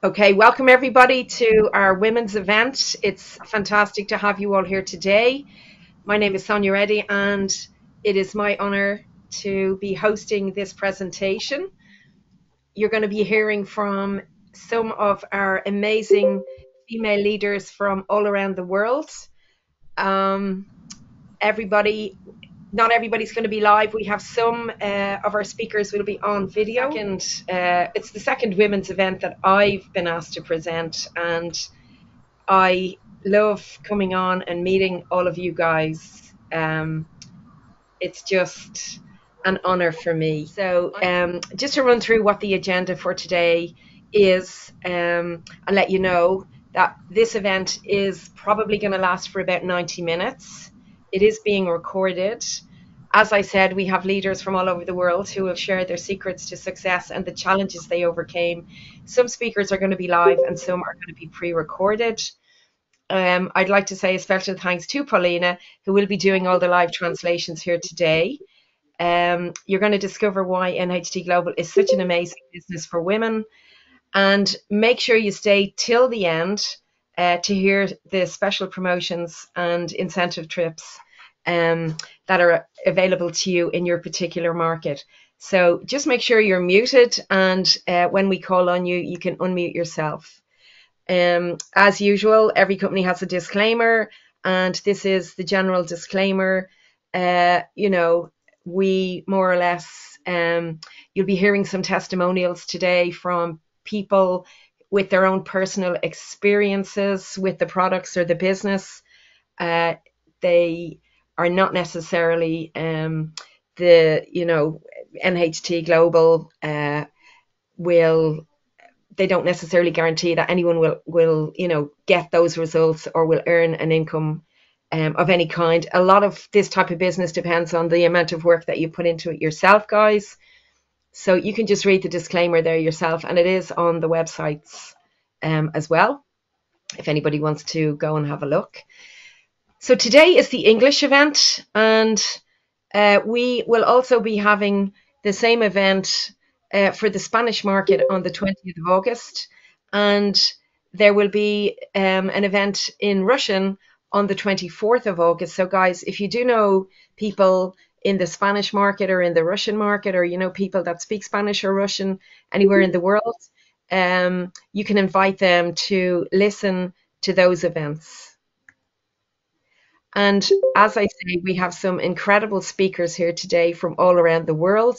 Okay, welcome everybody to our women's event. It's fantastic to have you all here today. My name is Sonya Reddy, and it is my honor to be hosting this presentation. You're going to be hearing from some of our amazing female leaders from all around the world. Um, everybody not everybody's going to be live. We have some uh, of our speakers will be on video. And uh, it's the second women's event that I've been asked to present, and I love coming on and meeting all of you guys. Um, it's just an honor for me. So, um, just to run through what the agenda for today is, um, and let you know that this event is probably going to last for about 90 minutes. It is being recorded. As I said, we have leaders from all over the world who have shared their secrets to success and the challenges they overcame. Some speakers are going to be live and some are going to be pre recorded. Um, I'd like to say a special thanks to Paulina, who will be doing all the live translations here today. Um, you're going to discover why NHT Global is such an amazing business for women. And make sure you stay till the end uh, to hear the special promotions and incentive trips um, that are available to you in your particular market. So just make sure you're muted, and uh, when we call on you, you can unmute yourself. Um, as usual, every company has a disclaimer, and this is the general disclaimer. Uh, you know, we more or less, um, you'll be hearing some testimonials today from people with their own personal experiences with the products or the business. Uh, they are not necessarily um, the you know NHT Global uh, will they don't necessarily guarantee that anyone will will you know get those results or will earn an income um, of any kind. A lot of this type of business depends on the amount of work that you put into it yourself, guys. So you can just read the disclaimer there yourself, and it is on the websites um, as well. If anybody wants to go and have a look. So today is the English event, and uh, we will also be having the same event uh, for the Spanish market on the 20th of August, and there will be um, an event in Russian on the 24th of August. So, guys, if you do know people in the Spanish market or in the Russian market, or you know people that speak Spanish or Russian anywhere in the world, um, you can invite them to listen to those events. And as I say, we have some incredible speakers here today from all around the world.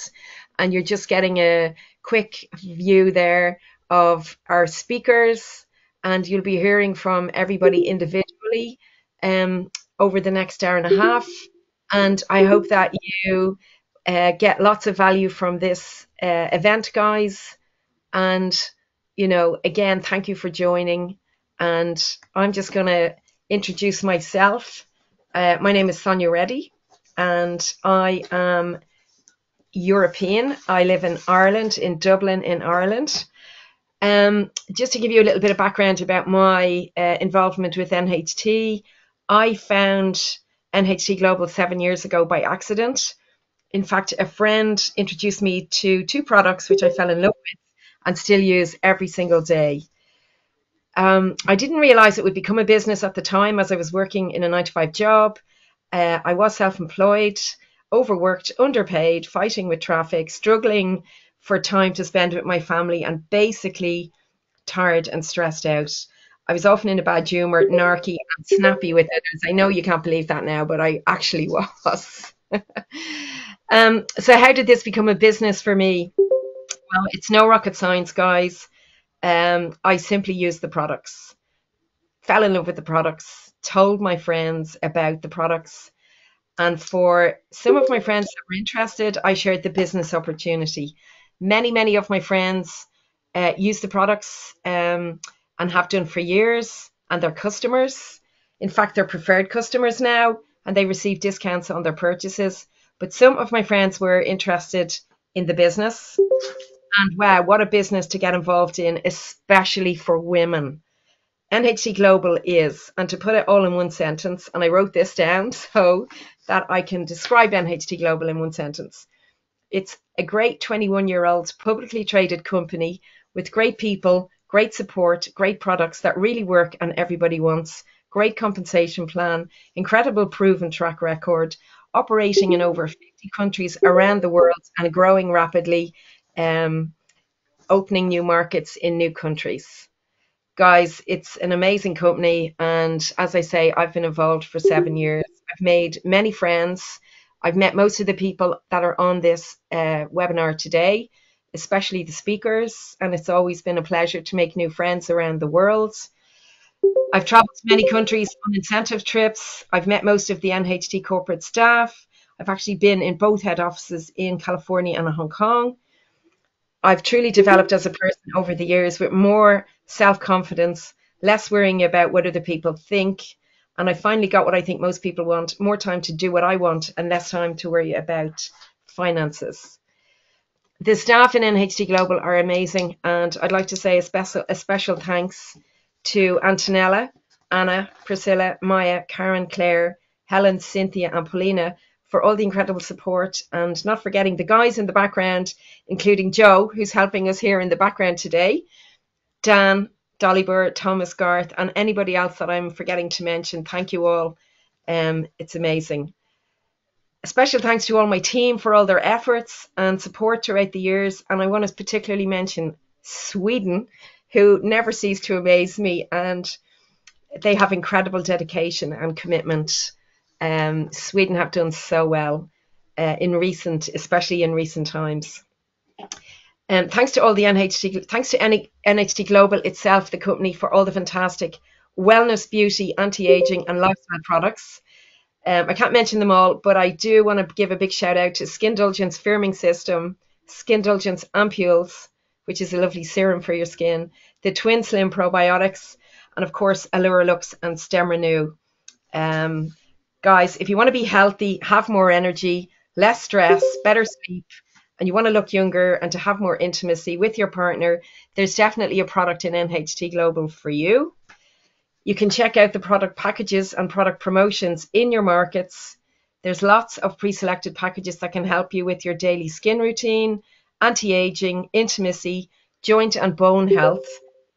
And you're just getting a quick view there of our speakers. And you'll be hearing from everybody individually um, over the next hour and a half. And I hope that you uh, get lots of value from this uh, event, guys. And, you know, again, thank you for joining. And I'm just going to introduce myself. Uh, my name is Sonya Reddy, and I am European. I live in Ireland, in Dublin, in Ireland. Um, just to give you a little bit of background about my uh, involvement with NHT, I found NHT Global seven years ago by accident. In fact, a friend introduced me to two products which I fell in love with and still use every single day. Um, I didn't realize it would become a business at the time as I was working in a nine to five job. Uh, I was self employed, overworked, underpaid, fighting with traffic, struggling for time to spend with my family, and basically tired and stressed out. I was often in a bad humor, narky, and snappy with others. I know you can't believe that now, but I actually was. um, so, how did this become a business for me? Well, it's no rocket science, guys. Um, I simply used the products, fell in love with the products, told my friends about the products. And for some of my friends that were interested, I shared the business opportunity. Many, many of my friends uh, use the products um, and have done for years, and they're customers. In fact, they're preferred customers now, and they receive discounts on their purchases. But some of my friends were interested in the business and wow, what a business to get involved in, especially for women. NHT Global is, and to put it all in one sentence, and I wrote this down so that I can describe NHT Global in one sentence. It's a great 21 year old publicly traded company with great people, great support, great products that really work and everybody wants, great compensation plan, incredible proven track record, operating in over 50 countries around the world and growing rapidly, um, opening new markets in new countries. Guys, it's an amazing company. And as I say, I've been involved for seven years. I've made many friends. I've met most of the people that are on this uh, webinar today, especially the speakers. And it's always been a pleasure to make new friends around the world. I've traveled to many countries on incentive trips. I've met most of the NHT corporate staff. I've actually been in both head offices in California and Hong Kong. I've truly developed as a person over the years with more self confidence, less worrying about what other people think. And I finally got what I think most people want more time to do what I want and less time to worry about finances. The staff in NHT Global are amazing, and I'd like to say a special, a special thanks to Antonella, Anna, Priscilla, Maya, Karen, Claire, Helen, Cynthia, and Paulina for all the incredible support and not forgetting the guys in the background, including Joe, who's helping us here in the background today, Dan, Dolly Burr, Thomas Garth, and anybody else that I'm forgetting to mention. Thank you all. Um, it's amazing. Special thanks to all my team for all their efforts and support throughout the years. And I want to particularly mention Sweden, who never cease to amaze me. And they have incredible dedication and commitment. Um, Sweden have done so well uh, in recent, especially in recent times. Um, thanks to all the NHT, thanks to NHT Global itself, the company, for all the fantastic wellness, beauty, anti-aging, and lifestyle products. Um, I can't mention them all, but I do want to give a big shout out to Skindulgence Firming System, Skindulgence Ampules, which is a lovely serum for your skin, the Twin Slim probiotics, and of course Allura Lux and Stem Renew. Um, guys, if you want to be healthy, have more energy, less stress, better sleep, and you want to look younger and to have more intimacy with your partner, there's definitely a product in NHT Global for you. You can check out the product packages and product promotions in your markets. There's lots of pre selected packages that can help you with your daily skin routine, anti aging, intimacy, joint and bone health,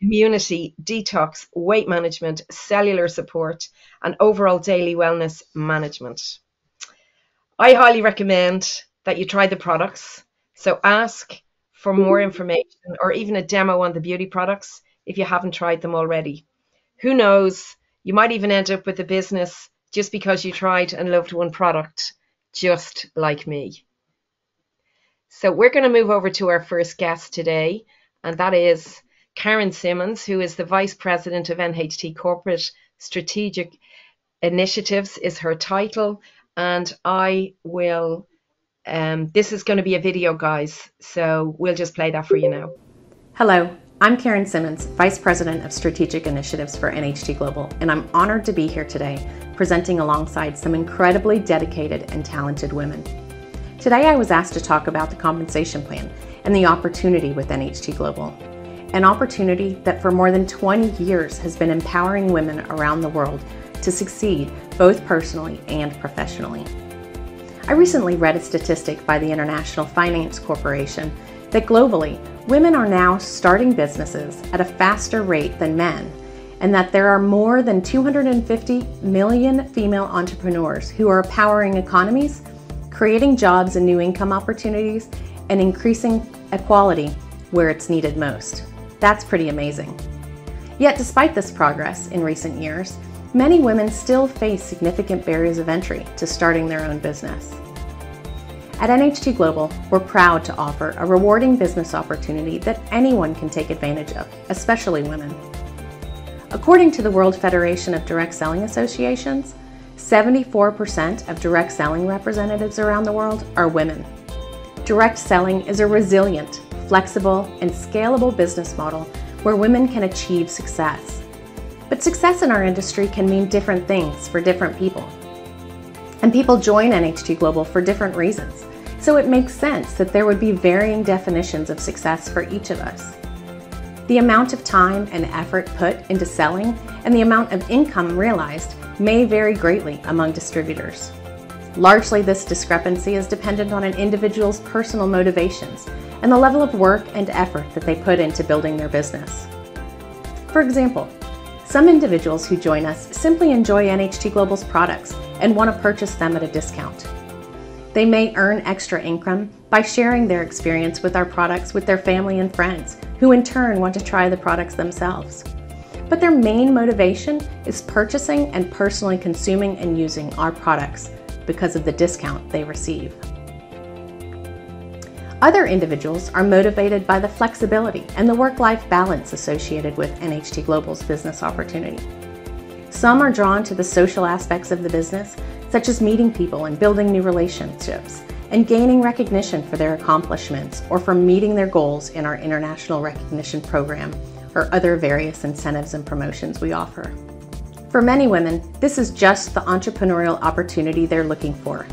immunity, detox, weight management, cellular support, and overall daily wellness management. I highly recommend that you try the products. So ask for more mm-hmm. information or even a demo on the beauty products if you haven't tried them already. Who knows? You might even end up with a business just because you tried and loved one product, just like me. So we're going to move over to our first guest today, and that is Karen Simmons, who is the Vice President of NHT Corporate Strategic Initiatives, is her title. And I will, um, this is going to be a video, guys. So we'll just play that for you now. Hello, I'm Karen Simmons, Vice President of Strategic Initiatives for NHT Global, and I'm honored to be here today presenting alongside some incredibly dedicated and talented women. Today I was asked to talk about the compensation plan and the opportunity with NHT Global. An opportunity that for more than 20 years has been empowering women around the world to succeed both personally and professionally. I recently read a statistic by the International Finance Corporation that globally, women are now starting businesses at a faster rate than men, and that there are more than 250 million female entrepreneurs who are powering economies creating jobs and new income opportunities, and increasing equality where it's needed most. That's pretty amazing. Yet, despite this progress in recent years, many women still face significant barriers of entry to starting their own business. At NHT Global, we're proud to offer a rewarding business opportunity that anyone can take advantage of, especially women. According to the World Federation of Direct Selling Associations, 74% of direct selling representatives around the world are women. Direct selling is a resilient, flexible, and scalable business model where women can achieve success. But success in our industry can mean different things for different people. And people join NHT Global for different reasons, so it makes sense that there would be varying definitions of success for each of us. The amount of time and effort put into selling and the amount of income realized may vary greatly among distributors. Largely, this discrepancy is dependent on an individual's personal motivations and the level of work and effort that they put into building their business. For example, some individuals who join us simply enjoy NHT Global's products and want to purchase them at a discount. They may earn extra income by sharing their experience with our products with their family and friends, who in turn want to try the products themselves. But their main motivation is purchasing and personally consuming and using our products because of the discount they receive. Other individuals are motivated by the flexibility and the work-life balance associated with NHT Global's business opportunity. Some are drawn to the social aspects of the business, such as meeting people and building new relationships, and gaining recognition for their accomplishments or for meeting their goals in our International Recognition Program or other various incentives and promotions we offer. For many women, this is just the entrepreneurial opportunity they're looking for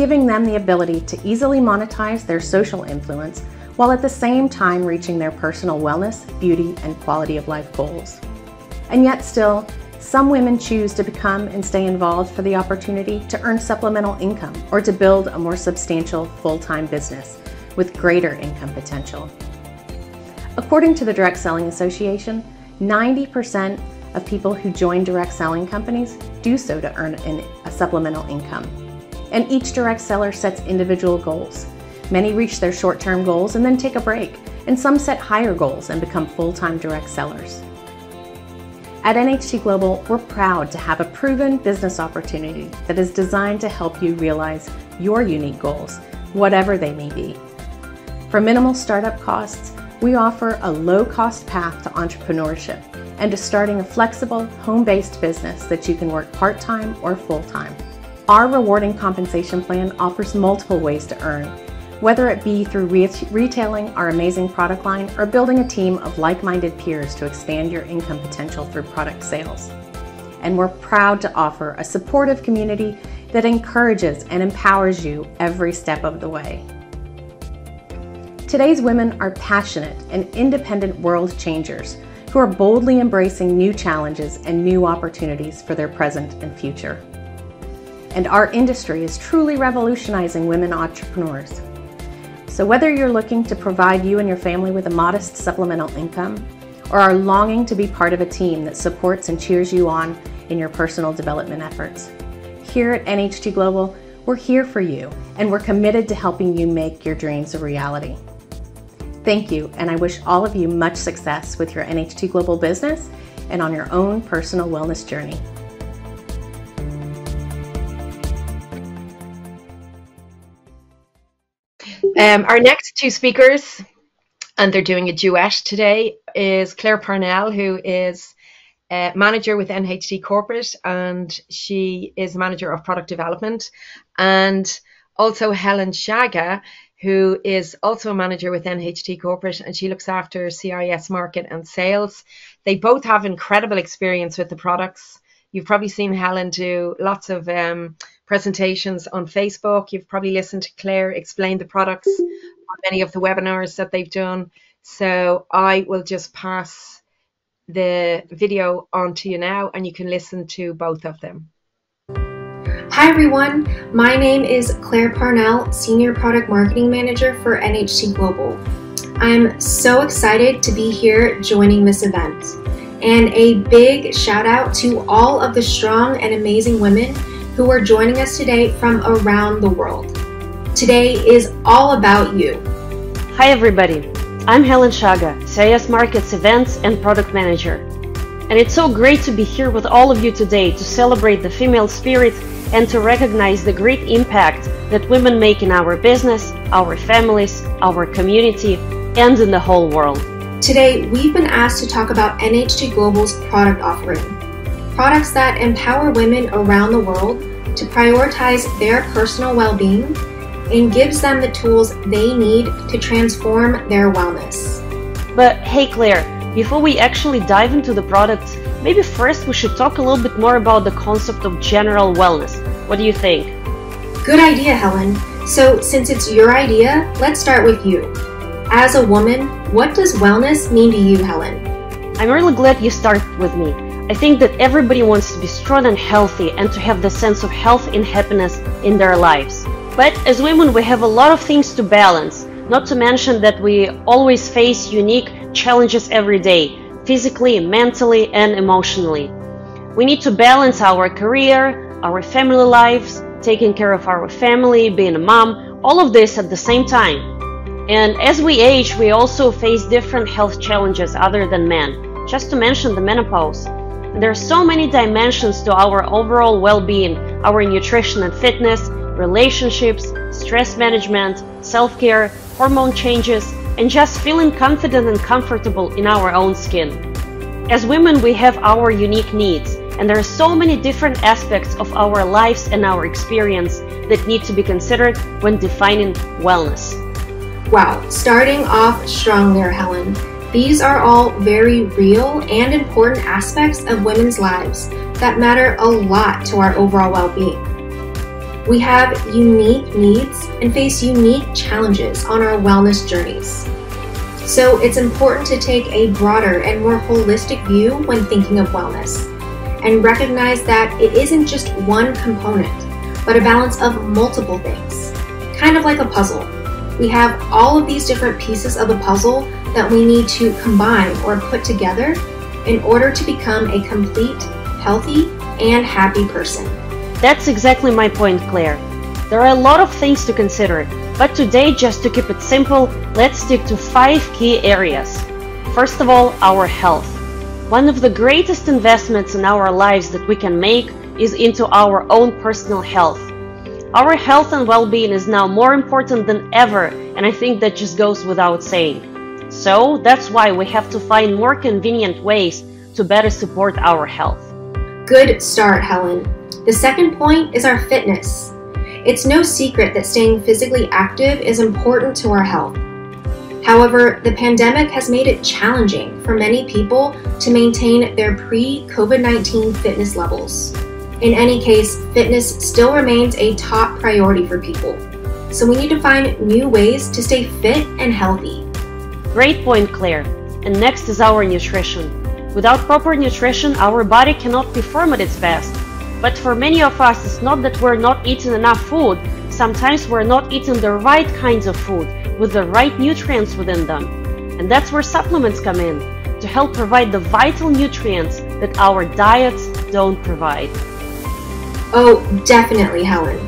giving them the ability to easily monetize their social influence while at the same time reaching their personal wellness, beauty, and quality of life goals. And yet, still, some women choose to become and stay involved for the opportunity to earn supplemental income or to build a more substantial full time business with greater income potential. According to the Direct Selling Association, 90% of people who join direct selling companies do so to earn an, a supplemental income and each direct seller sets individual goals. Many reach their short term goals and then take a break, and some set higher goals and become full time direct sellers. At NHT Global, we're proud to have a proven business opportunity that is designed to help you realize your unique goals, whatever they may be. For minimal startup costs, we offer a low cost path to entrepreneurship and to starting a flexible, home based business that you can work part time or full time. Our rewarding compensation plan offers multiple ways to earn, whether it be through re retailing our amazing product line or building a team of like minded peers to expand your income potential through product sales. And we're proud to offer a supportive community that encourages and empowers you every step of the way. Today's women are passionate and independent world changers who are boldly embracing new challenges and new opportunities for their present and future and our industry is truly revolutionizing women entrepreneurs. So, whether you're looking to provide you and your family with a modest supplemental income, or are longing to be part of a team that supports and cheers you on in your personal development efforts, here at NHT Global, we're here for you and we're committed to helping you make your dreams a reality. Thank you, and I wish all of you much success with your NHT Global business and on your own personal wellness journey. Um, our next two speakers, and they're doing a duet today, is Claire Parnell, who is uh, manager with NHT Corporate, and she is manager of product development, and also Helen Shaga, who is also a manager with NHT Corporate, and she looks after CIS market and sales. They both have incredible experience with the products. You've probably seen Helen do lots of um, presentations on Facebook. You've probably listened to Claire explain the products on many of the webinars that they've done. So I will just pass the video on to you now and you can listen to both of them. Hi everyone, my name is Claire Parnell, Senior Product Marketing Manager for NHT Global. I'm so excited to be here joining this event. And a big shout out to all of the strong and amazing women who are joining us today from around the world. Today is all about you. Hi, everybody. I'm Helen Shaga, CIS Markets Events and Product Manager. And it's so great to be here with all of you today to celebrate the female spirit and to recognize the great impact that women make in our business, our families, our community, and in the whole world. Today, we've been asked to talk about NHT Global's product offering. Products that empower women around the world to prioritize their personal well being and gives them the tools they need to transform their wellness. But hey, Claire, before we actually dive into the products, maybe first we should talk a little bit more about the concept of general wellness. What do you think? Good idea, Helen. So, since it's your idea, let's start with you. As a woman, what does wellness mean to you, Helen? I'm really glad you started with me I think that everybody wants to be strong and healthy and to have the sense of health and happiness in their lives. But as women, we have a lot of things to balance, not to mention that we always face unique challenges every day physically, mentally, and emotionally. We need to balance our career, our family lives, taking care of our family, being a mom, all of this at the same time. And as we age, we also face different health challenges other than men, just to mention the menopause. There are so many dimensions to our overall well being our nutrition and fitness, relationships, stress management, self care, hormone changes, and just feeling confident and comfortable in our own skin. As women, we have our unique needs, and there are so many different aspects of our lives and our experience that need to be considered when defining wellness. Wow, starting off strong there, Helen. These are all very real and important aspects of women's lives that matter a lot to our overall well being. We have unique needs and face unique challenges on our wellness journeys. So it's important to take a broader and more holistic view when thinking of wellness and recognize that it isn't just one component, but a balance of multiple things, kind of like a puzzle. We have all of these different pieces of the puzzle that we need to combine or put together in order to become a complete, healthy, and happy person. That's exactly my point, Claire. There are a lot of things to consider, but today, just to keep it simple, let's stick to five key areas. First of all, our health. One of the greatest investments in our lives that we can make is into our own personal health. Our health and well being is now more important than ever, and I think that just goes without saying. So that's why we have to find more convenient ways to better support our health. Good start, Helen. The second point is our fitness. It's no secret that staying physically active is important to our health. However, the pandemic has made it challenging for many people to maintain their pre COVID 19 fitness levels. In any case, fitness still remains a top priority for people. So we need to find new ways to stay fit and healthy. Great point, Claire. And next is our nutrition. Without proper nutrition, our body cannot perform at its best. But for many of us, it's not that we're not eating enough food. Sometimes we're not eating the right kinds of food with the right nutrients within them. And that's where supplements come in to help provide the vital nutrients that our diets don't provide. Oh, definitely, Helen.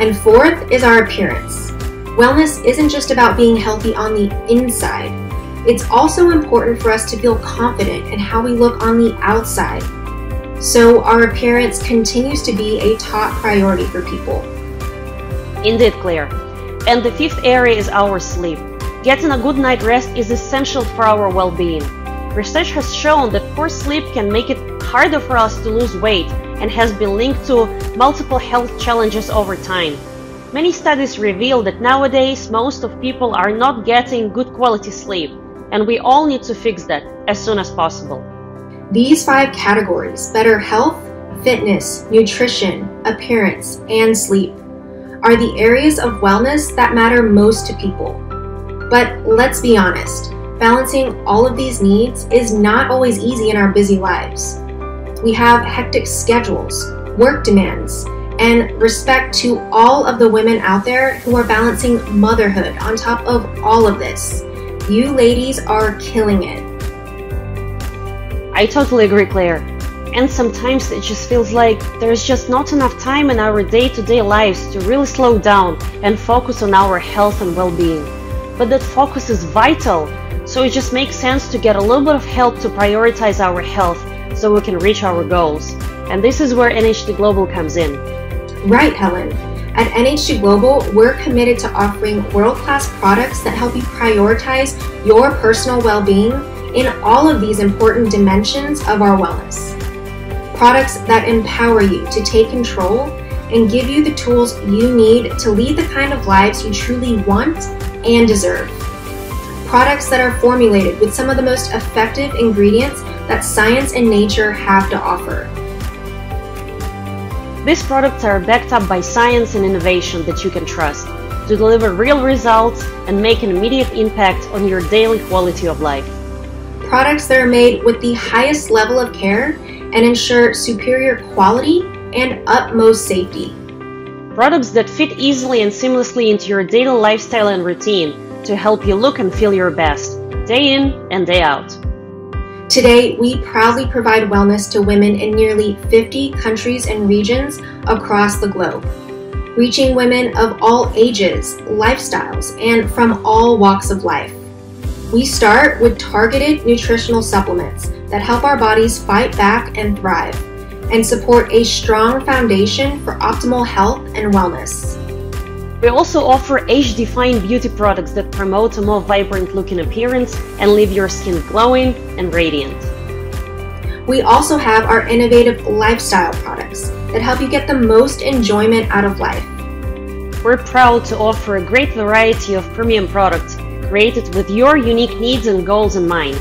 And fourth is our appearance. Wellness isn't just about being healthy on the inside, it's also important for us to feel confident in how we look on the outside. So, our appearance continues to be a top priority for people. Indeed, Claire. And the fifth area is our sleep. Getting a good night rest is essential for our well being. Research has shown that poor sleep can make it harder for us to lose weight and has been linked to multiple health challenges over time. Many studies reveal that nowadays most of people are not getting good quality sleep and we all need to fix that as soon as possible. These five categories better health, fitness, nutrition, appearance, and sleep are the areas of wellness that matter most to people. But let's be honest, balancing all of these needs is not always easy in our busy lives. We have hectic schedules, work demands, and respect to all of the women out there who are balancing motherhood on top of all of this. You ladies are killing it. I totally agree, Claire. And sometimes it just feels like there's just not enough time in our day to day lives to really slow down and focus on our health and well being. But that focus is vital, so it just makes sense to get a little bit of help to prioritize our health so we can reach our goals. And this is where NHT Global comes in. Right, Helen. At NHT Global, we're committed to offering world class products that help you prioritize your personal well being in all of these important dimensions of our wellness. Products that empower you to take control and give you the tools you need to lead the kind of lives you truly want and deserve. Products that are formulated with some of the most effective ingredients that science and nature have to offer these products are backed up by science and innovation that you can trust to deliver real results and make an immediate impact on your daily quality of life. Products that are made with the highest level of care and ensure superior quality and utmost safety. Products that fit easily and seamlessly into your daily lifestyle and routine to help you look and feel your best, day in and day out. Today, we proudly provide wellness to women in nearly 50 countries and regions across the globe, reaching women of all ages, lifestyles, and from all walks of life. We start with targeted nutritional supplements that help our bodies fight back and thrive and support a strong foundation for optimal health and wellness. We also offer age-defying beauty products that promote a more vibrant looking appearance and leave your skin glowing and radiant. We also have our innovative lifestyle products that help you get the most enjoyment out of life. We're proud to offer a great variety of premium products created with your unique needs and goals in mind.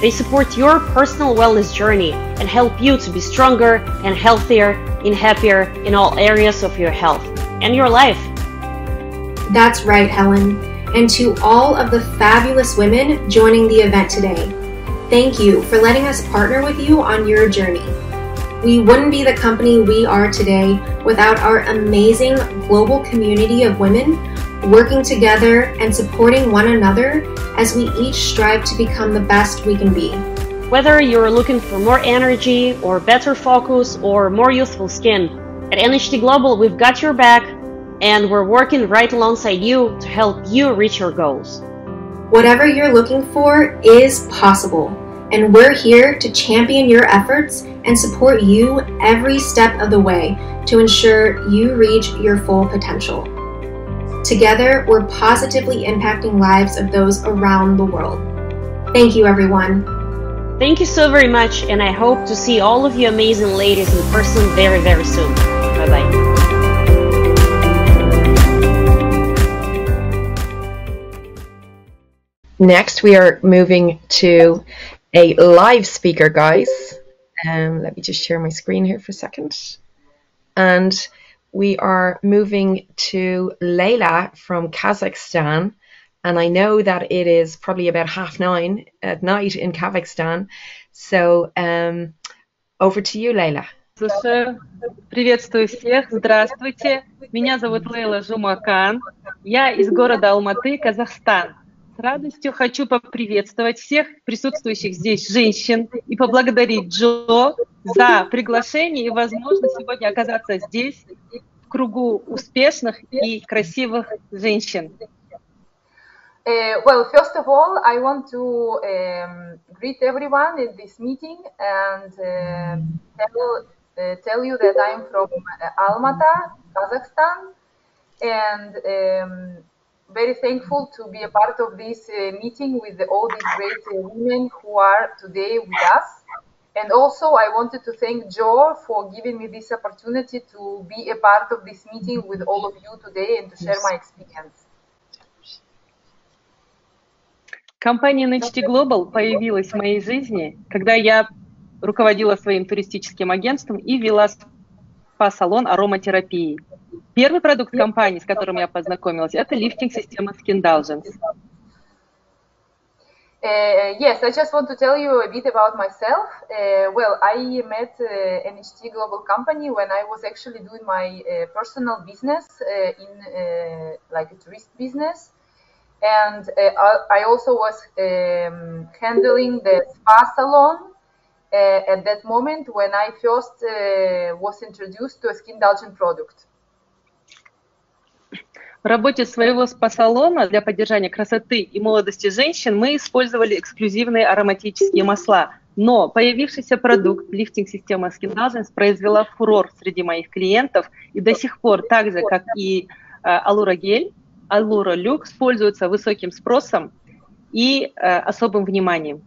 They support your personal wellness journey and help you to be stronger and healthier and happier in all areas of your health and your life. That's right, Helen. And to all of the fabulous women joining the event today, thank you for letting us partner with you on your journey. We wouldn't be the company we are today without our amazing global community of women working together and supporting one another as we each strive to become the best we can be. Whether you're looking for more energy or better focus or more youthful skin, at NHT Global we've got your back and we're working right alongside you to help you reach your goals. Whatever you're looking for is possible, and we're here to champion your efforts and support you every step of the way to ensure you reach your full potential. Together, we're positively impacting lives of those around the world. Thank you, everyone. Thank you so very much, and I hope to see all of you amazing ladies in person very, very soon. Bye bye. Next, we are moving to a live speaker, guys. Um, let me just share my screen here for a second. And we are moving to Leila from Kazakhstan. And I know that it is probably about half nine at night in Kazakhstan. So um, over to you, Leila. Приветствую всех. Здравствуйте. Меня зовут Лейла Жумакан. Я из города Алматы, Казахстан. Радостью хочу поприветствовать всех присутствующих здесь женщин и поблагодарить Джо за приглашение и возможность сегодня оказаться здесь, в кругу успешных и красивых женщин. Uh, well, first of all, I want to um, greet everyone in this meeting and uh, tell, uh, tell you that I'm from Almata, Kazakhstan, and um, very thankful to be a part of this uh, meeting with all these great uh, women who are today with us. And also, I wanted to thank Joe for giving me this opportunity to be a part of this meeting with all of you today and to share my experience. Компания NHT Global появилась в моей жизни, когда я руководила своим туристическим агентством и вела спа-салон ароматерапии. Первый продукт компании, с которым я познакомилась, это лифтинг-система Skindulgence. Uh, yes, I just want to tell you a bit about myself. Uh, well, I met uh, NHT Global Company when I was actually doing my uh, personal business uh, in uh, like a tourist business, and I also was um, handling the spa salon at that moment when I first was introduced to a Skindulgent product. В работе своего спа-салона для поддержания красоты и молодости женщин мы использовали эксклюзивные ароматические масла. Но появившийся продукт лифтинг-система Skin Dozens произвела фурор среди моих клиентов и до сих пор, так же как и Алура гель, Алура люкс пользуются высоким спросом и особым вниманием.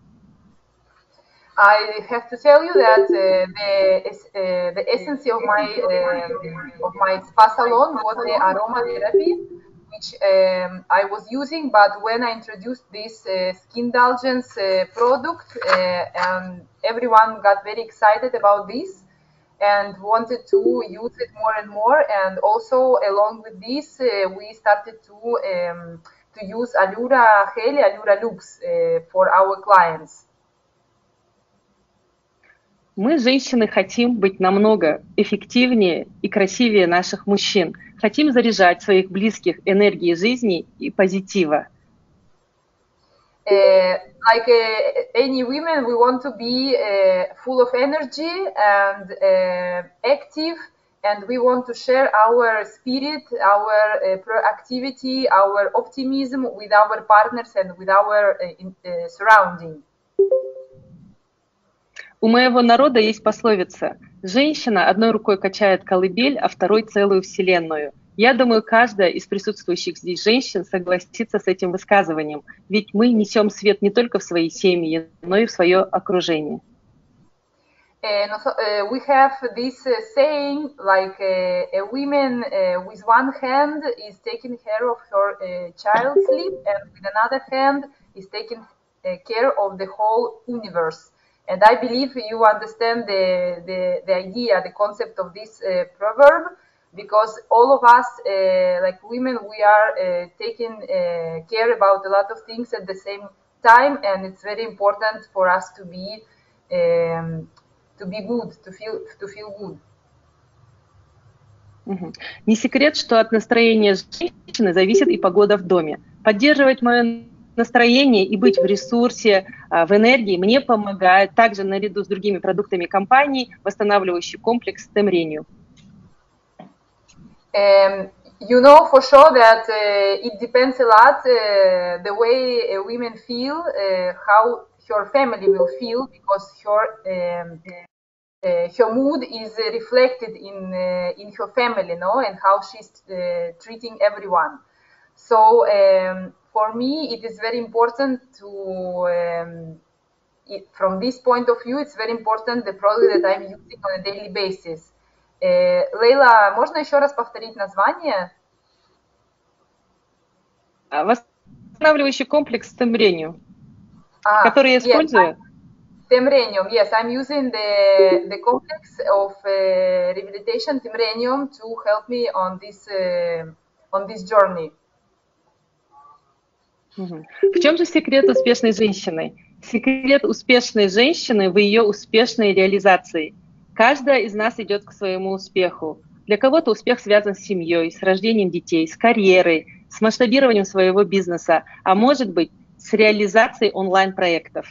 I have to tell you that uh, the uh, the essence of my uh, of my spa salon was the aromatherapy, which um, I was using. But when I introduced this uh, Skindulgence uh, product, uh, and everyone got very excited about this and wanted to use it more and more. And also, along with this, we started to um, to use Allura Gel, Allura Lux for our clients. Мы, женщины, хотим быть намного эффективнее и красивее наших мужчин. Хотим заряжать своих близких энергией жизни и позитива. uh, like uh, any women, we want to be uh, full of energy and uh, active, and we want to share our spirit, our uh, proactivity, our optimism with our partners and with our uh, in, surrounding. У моего народа есть пословица «Женщина одной рукой качает колыбель, а второй целую вселенную». Я думаю, каждая из присутствующих здесь женщин согласится с этим высказыванием, ведь мы несем свет не только в свои семьи, но и в свое окружение. Uh, uh, we have this uh, saying like a woman with one hand is taking care of her child sleep and with another hand is taking care of the whole universe. And I believe you understand the, the, the idea, the concept of this proverb because all of us, uh, like women, we are uh, taking uh, care about a lot of things at the same time, and it's very important for us to be um, to be good, to feel to feel good. Не секрет, что от настроения женщины зависит и погода в доме. Поддерживать мое настроение и быть в ресурсе, в энергии мне помогает также наряду с другими продуктами компании восстанавливающий комплекс Темрению. Um, you know for sure that uh, it depends a lot uh, the way uh, women feel, uh, how her family will feel, because her um, uh, her mood is reflected in uh, in her family, no, and how she's treating everyone. So um, for me, it is very important to. Um, it, from this point of view, it's very important the product that I'm using on a daily basis. Э, Лейла, можно еще раз повторить название? Восстанавливающий комплекс Темрениум, а, который я использую. Temrenium, yes, I'm using the, the complex of uh, rehabilitation Temrenium to help me on this, uh, on this journey. В чем же секрет успешной женщины? Секрет успешной женщины в ее успешной реализации – Каждая из нас идет к своему успеху. Для кого-то успех связан с семьей, с рождением детей, с карьерой, с масштабированием своего бизнеса, а может быть, с реализацией онлайн-проектов.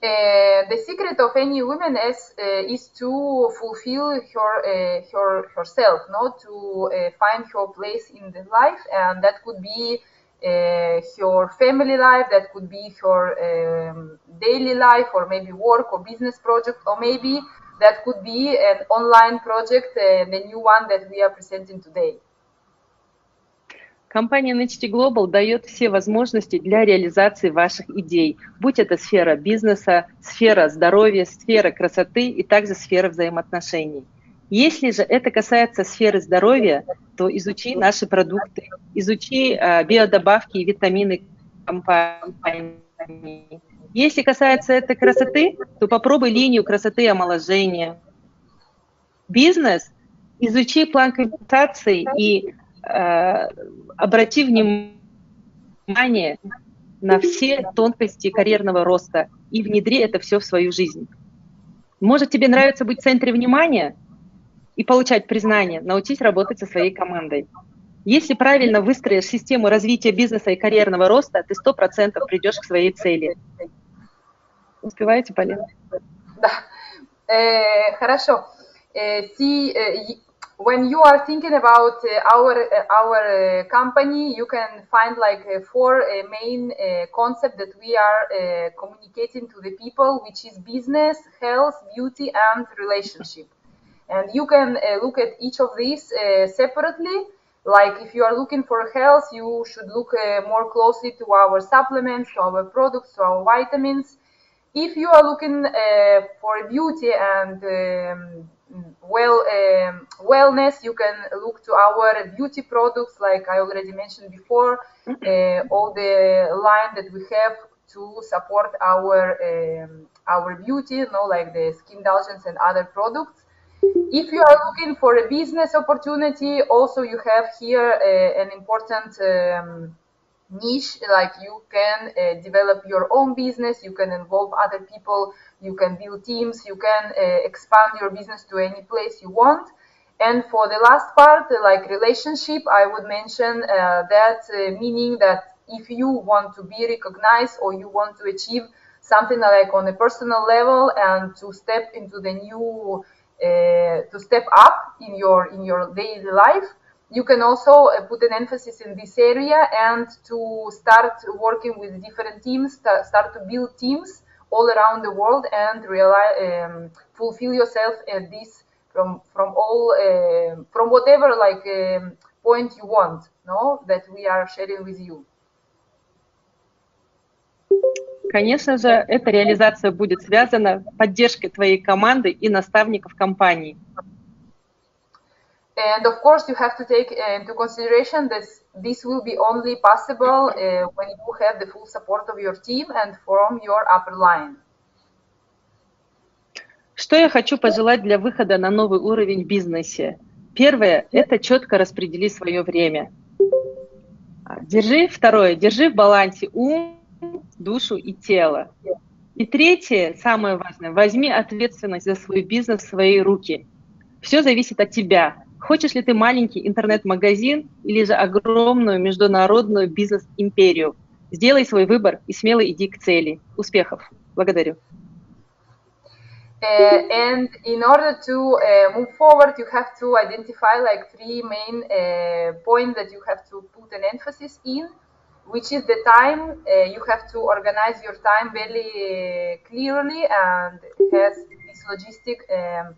Uh, the secret of any woman is, uh, is to fulfill her, uh, her herself, not to find her place in the life, and that could be her family life, that could be her um, daily life, or maybe work or business project, or maybe that could be an online project, uh, the new one that we are presenting today. Компания NHT Global дает все возможности для реализации ваших идей, будь это сфера бизнеса, сфера здоровья, сфера красоты и также сфера взаимоотношений. Если же это касается сферы здоровья, то изучи наши продукты, изучи э, биодобавки и витамины компании. Если касается этой красоты, то попробуй линию красоты и омоложения. Бизнес, изучи план компенсации и э, обрати внимание на все тонкости карьерного роста и внедри это все в свою жизнь. Может, тебе нравится быть в центре внимания? И получать признание, научись работать со своей командой. Если правильно выстроишь систему развития бизнеса и карьерного роста, ты сто процентов придешь к своей цели. Успеваете, Полина? Да. Э, хорошо. Э, see, э, when you are thinking about our our company, you can find like four main concepts that we are communicating to the people, which is business, health, beauty, and relationship. And you can uh, look at each of these uh, separately. Like if you are looking for health, you should look uh, more closely to our supplements, to our products, to our vitamins. If you are looking for beauty and um, well um, wellness you can look to our beauty products like i already mentioned before uh, all the line that we have to support our um, our beauty you know like the Skindulgence and other products if you are looking for a business opportunity, also you have here uh, an important um, niche, like you can uh, develop your own business, you can involve other people, you can build teams, you can uh, expand your business to any place you want. And for the last part, like relationship, I would mention uh, that uh, meaning that if you want to be recognized or you want to achieve something like on a personal level and to step into the new uh, to step up in your in your daily life. You can also uh, put an emphasis in this area and to start working with different teams start to build teams all around the world and realize um, fulfill yourself at this from from all uh, from whatever like um, point you want no that we are sharing with you Конечно же, эта реализация будет связана с поддержкой твоей команды и наставников компании. And of course, you have to take into consideration that this will be only possible uh, when you have the full support of your team and from your upper line. Что я хочу пожелать для выхода на новый уровень в бизнесе? Первое – это четко распредели свое время. Держи, второе, держи в балансе ум, душу и тело. И третье, самое важное, возьми ответственность за свой бизнес в свои руки. Все зависит от тебя. Хочешь ли ты маленький интернет-магазин или же огромную международную бизнес-империю? Сделай свой выбор и смело иди к цели. Успехов! Благодарю. Uh, and in order to uh, move forward, you have to identify like three main uh, points that you have to put an emphasis in. Which is the time uh, you have to organize your time very clearly and has this logistic um,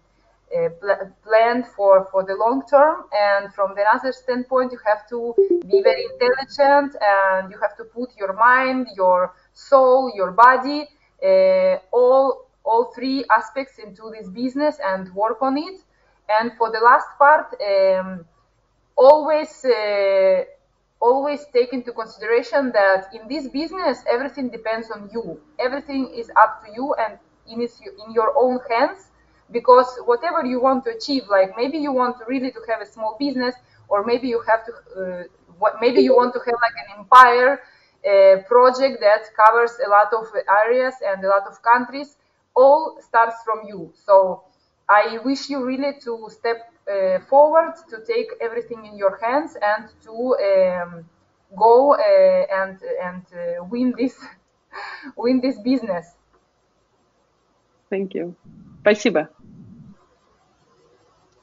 uh, pl- planned for, for the long term. And from the other standpoint, you have to be very intelligent and you have to put your mind, your soul, your body, uh, all all three aspects into this business and work on it. And for the last part, um, always uh, always take into consideration that in this business everything depends on you. Everything is up to you and in, in your own hands because whatever you want to achieve like maybe you want to really to have a small business or maybe you have to uh, what, maybe you want to have like an empire uh, project that covers a lot of areas and a lot of countries all starts from you. So i wish you really to step uh, forward to take everything in your hands and to um, go uh, and and uh, win this win this business. Thank you. Спасибо.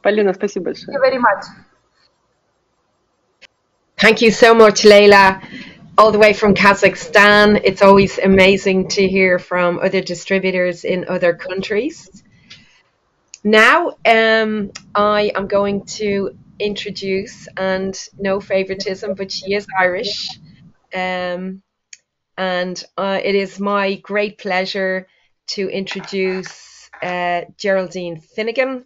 Полина, спасибо большое. Thank you very much. Thank you so much, Leila. All the way from Kazakhstan. It's always amazing to hear from other distributors in other countries. Now, um, I am going to introduce, and no favoritism, but she is Irish. Um, and uh, it is my great pleasure to introduce uh, Geraldine Finegan,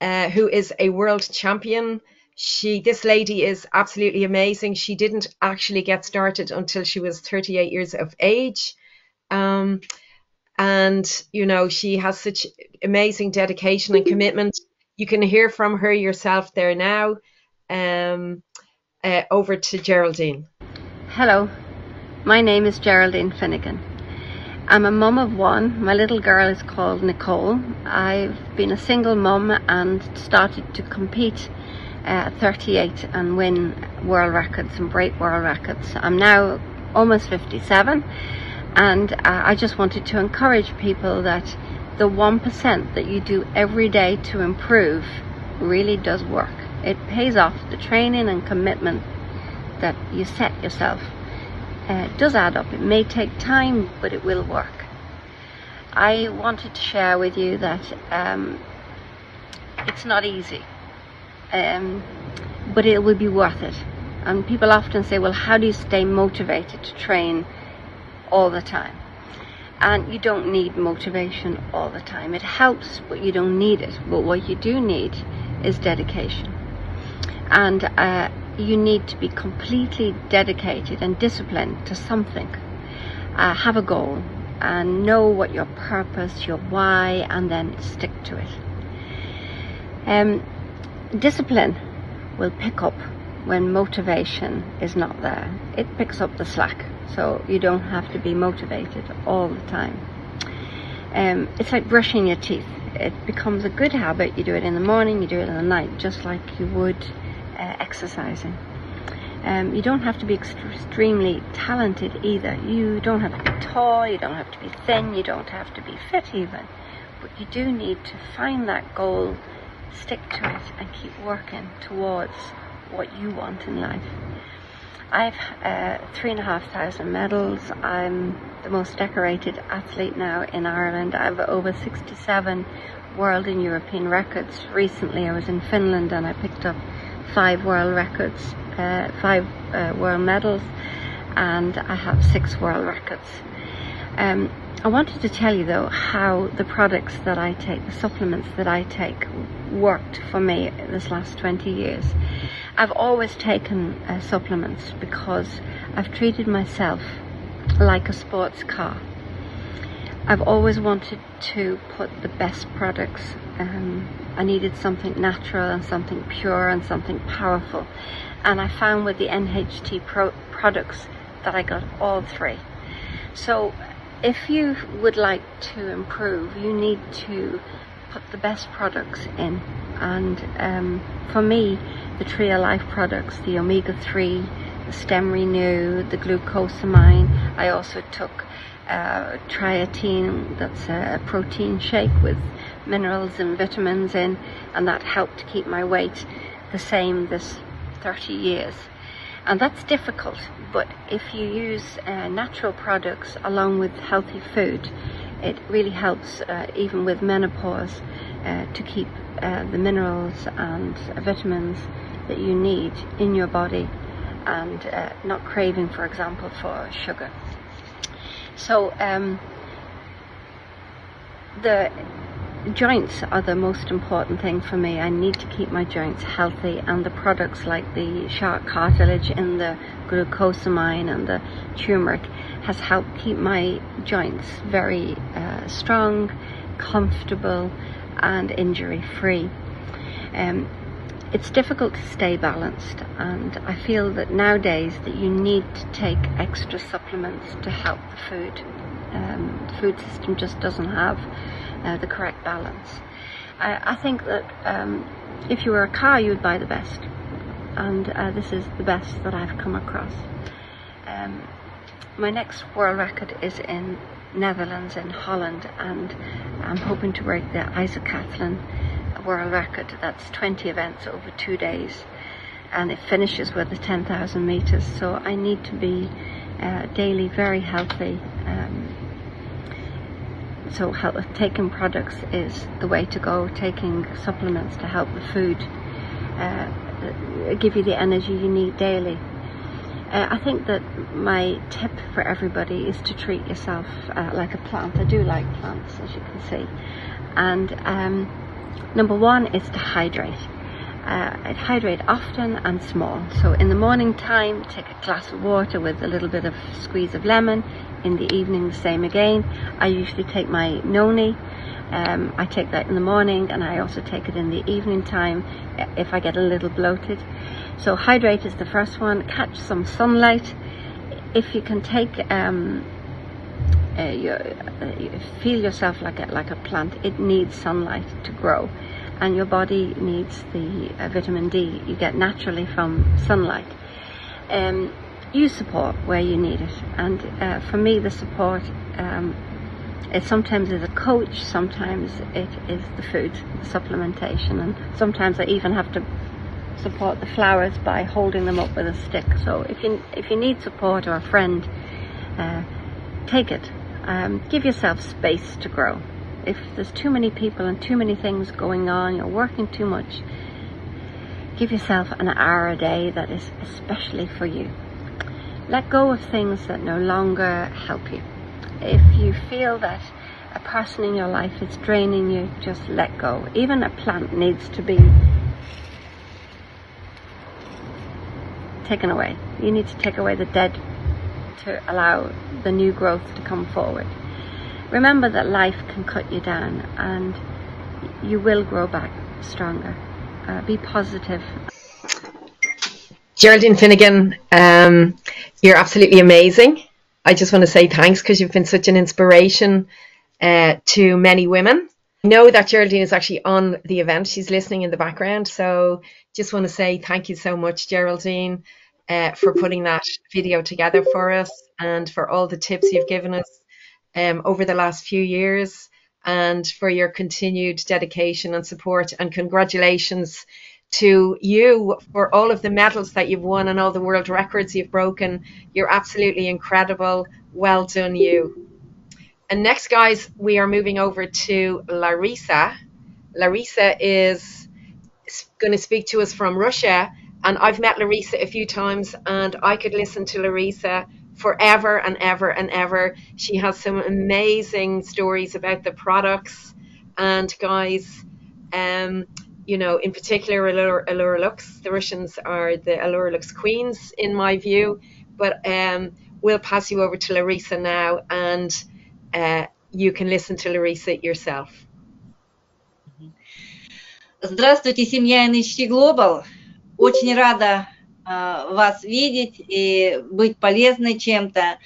uh, who is a world champion. She, this lady is absolutely amazing. She didn't actually get started until she was 38 years of age. Um, and you know she has such amazing dedication and commitment. You can hear from her yourself there now um, uh, over to geraldine. Hello. My name is geraldine Finegan. I'm a mum of one. My little girl is called nicole. I've been a single mum and started to compete uh, at 38 and win world records and break world records. I'm now almost 57 and uh, I just wanted to encourage people that the 1% that you do every day to improve really does work. It pays off the training and commitment that you set yourself. Uh, does add up. It may take time, but it will work. I wanted to share with you that um, it's not easy, um, but it will be worth it. And people often say, well, how do you stay motivated to train all the time. And you don't need motivation all the time. It helps, but you don't need it. But what you do need is dedication. And uh, you need to be completely dedicated and disciplined to something. Uh, have a goal and know what your purpose, your why, and then stick to it. Um, discipline will pick up when motivation is not there. It picks up the slack so you don't have to be motivated all the time. Um, it's like brushing your teeth. It becomes a good habit. You do it in the morning, you do it in the night, just like you would uh, exercising. Um, you don't have to be extremely talented either. You don't have to be tall, you don't have to be thin, you don't have to be fit even. But you do need to find that goal, stick to it, and keep working towards what you want in life. I've uh, three and a half thousand medals. I'm the most decorated athlete now in Ireland. I have over 67 world and European records. Recently, I was in Finland and I picked up five world records, uh, five uh, world medals, and I have six world records. Um, I wanted to tell you though how the products that I take, the supplements that I take, worked for me this last 20 years. I've always taken uh, supplements because I've treated myself like a sports car. I've always wanted to put the best products. Um, I needed something natural and something pure and something powerful. And I found with the NHT pro- products that I got all three. So if you would like to improve, you need to put the best products in. And um, for me, the Tree of Life products, the omega 3, the Stem Renew, the glucosamine, I also took uh, triatine, that's a protein shake with minerals and vitamins in, and that helped keep my weight the same this 30 years. And that's difficult, but if you use uh, natural products along with healthy food, it really helps, uh, even with menopause, uh, to keep uh, the minerals and vitamins that you need in your body and uh, not craving, for example, for sugar. So um, the joints are the most important thing for me. I need to keep my joints healthy and the products like the shark cartilage and the glucosamine and the turmeric has helped keep my joints very uh, strong, comfortable and injury free. Um, it's difficult to stay balanced and I feel that nowadays that you need to take extra supplements to help the food. Um, the food system just doesn't have uh, the correct balance. I, I think that um, if you were a car you would buy the best and uh, this is the best that I've come across. Um, my next world record is in Netherlands in Holland and I'm hoping to break the icosathlon world record. That's 20 events over two days, and it finishes with the 10,000 meters. So I need to be uh, daily very healthy. Um, so help, taking products is the way to go. Taking supplements to help the food uh, give you the energy you need daily. Uh, I think that my tip for everybody is to treat yourself uh, like a plant. I do like plants, as you can see, and um, Number one is to hydrate. Uh, hydrate often and small. So in the morning time, take a glass of water with a little bit of squeeze of lemon. In the evening, the same again. I usually take my noni. Um, I take that in the morning and I also take it in the evening time if I get a little bloated. So hydrate is the first one. Catch some sunlight. If you can take um, uh, you, uh, you, feel yourself like a, like a plant. It needs sunlight to grow, and your body needs the uh, vitamin D you get naturally from sunlight. Um, use support where you need it, and uh, for me, the support um, it sometimes is a coach, sometimes it is the food, the supplementation, and sometimes I even have to support the flowers by holding them up with a stick. So if you if you need support or a friend, uh, take it um, give yourself space to grow. If there's too many people and too many things going on, you're working too much, give yourself an hour a day that is especially for you. Let go of things that no longer help you. If you feel that a person in your life is draining you, just let go. Even a plant needs to be taken away. You need to take away the dead to allow the new growth to come forward. Remember that life can cut you down and you will grow back stronger. Uh, be positive. Geraldine Finegan, um, you're absolutely amazing. I just want to say thanks because you've been such an inspiration uh, to many women. I know that Geraldine is actually on the event. She's listening in the background. So just want to say thank you so much, Geraldine uh, for putting that video together for us and for all the tips you've given us um, over the last few years and for your continued dedication and support. And congratulations to you for all of the medals that you've won and all the world records you've broken. You're absolutely incredible. Well done, you. And next, guys, we are moving over to Larisa. Larisa is going to speak to us from Russia. And I've met Larisa a few times, and I could listen to Larisa forever and ever and ever. She has some amazing stories about the products. And guys, um, you know, in particular, Allure, Allure Lux. The Russians are the Allure Lux queens, in my view. But um, we'll pass you over to Larisa now, and uh, you can listen to Larisa yourself. Здравствуйте, семья NHT Global. Очень рада Э, вас видеть и быть полезной чем-то.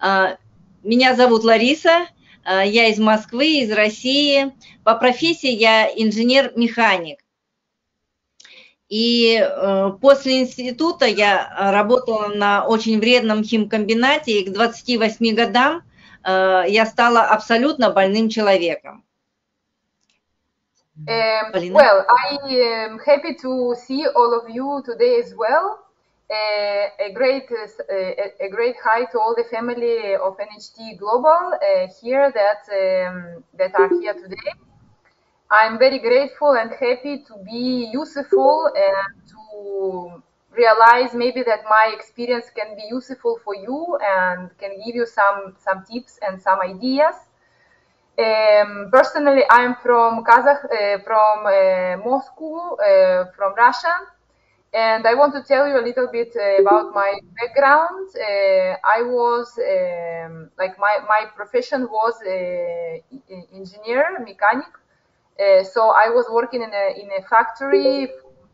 Э, меня зовут Лариса, э, я из Москвы, из России. По профессии я инженер-механик. И после института я работала на очень вредном химкомбинате, и к 28 годам я стала абсолютно больным человеком. Um, well, I am happy to see all of you today as well. Uh, a great uh, a great hi to all the family of NHT Global uh, here that um, that are here today. I'm very grateful and happy to be useful and to realize maybe that my experience can be useful for you and can give you some some tips and some ideas. Um, personally, I'm from Kazakh, uh, from uh, Moscow, uh, from Russia, and I want to tell you a little bit about my background. I was um, like my my profession was engineer, mechanic. so I was working in a in a factory.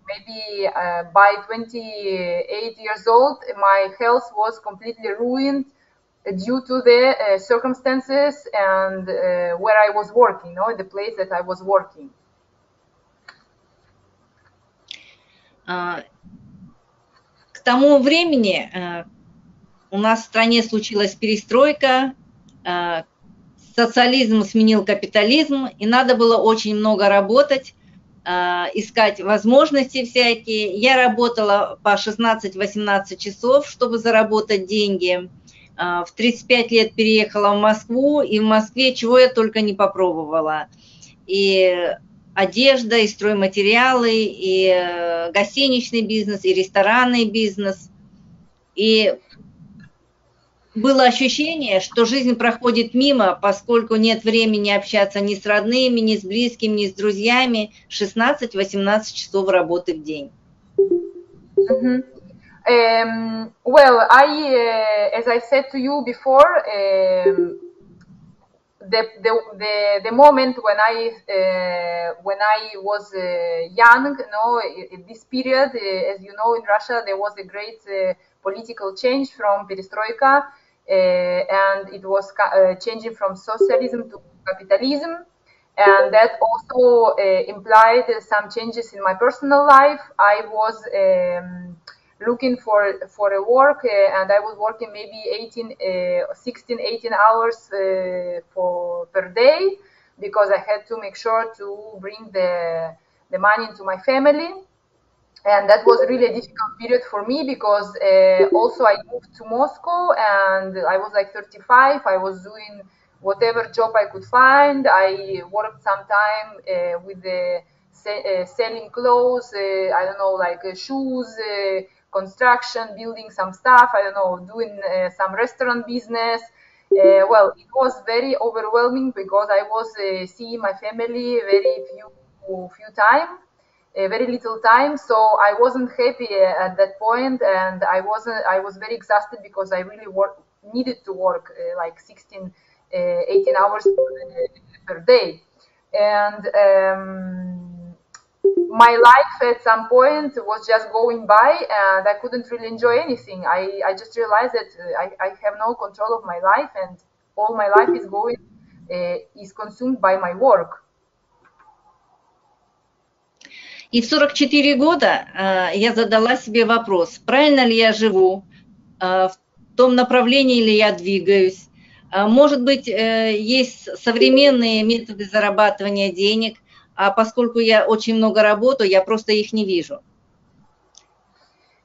Maybe by 28 years old, my health was completely ruined due to the uh, circumstances and uh, where I was working, know, the place that I was working. Uh, к тому времени uh, у нас в стране случилась перестройка, uh, социализм сменил капитализм, и надо было очень много работать, искать возможности всякие. Я работала по 16-18 часов, чтобы заработать деньги. А, в 35 лет переехала в Москву, и в Москве чего я только не попробовала. И одежда, и стройматериалы, и э, гостиничный бизнес, и ресторанный бизнес. И было ощущение, что жизнь проходит мимо, поскольку нет времени общаться ни с родными, ни с близкими, ни с друзьями. 16-18 часов работы в день. Mm-hmm. Um, well, I, uh, as I said to you before, um, the, the, the, the, moment when I uh, when I was uh, young, you know, in this period, uh, as you know, in Russia there was a great uh, political change from perestroika, uh, and it was changing from socialism to capitalism and that also uh, implied some changes in my personal life. I was um, looking for for a work uh, and I was working maybe 18 uh, 16 18 hours uh, for per day because I had to make sure to bring the the money into my family. And that was really a difficult period for me because uh, also I moved to Moscow and I was like 35 I was doing whatever job I could find. I worked some time uh, with the uh, selling clothes I don't know like shoes construction, building some stuff, I don't know, doing uh, some restaurant business. Uh, well, it was very overwhelming because I was uh, seeing my family very few few time, very little time. So I wasn't happy at that point, and I wasn't. I was very exhausted because I really work, needed to work like 16, 18 hours per day, and. Um, my life at some point was just going by and I couldn't really enjoy anything. I, I just realized that uh, I, I have no control of my life and all my life is going, uh, is consumed by my work. И в 44 года э, я задала себе вопрос, правильно ли я живу, э, в том направлении ли я двигаюсь. Э, может быть, э, есть современные методы зарабатывания денег, а поскольку я очень много работаю, я просто их не вижу.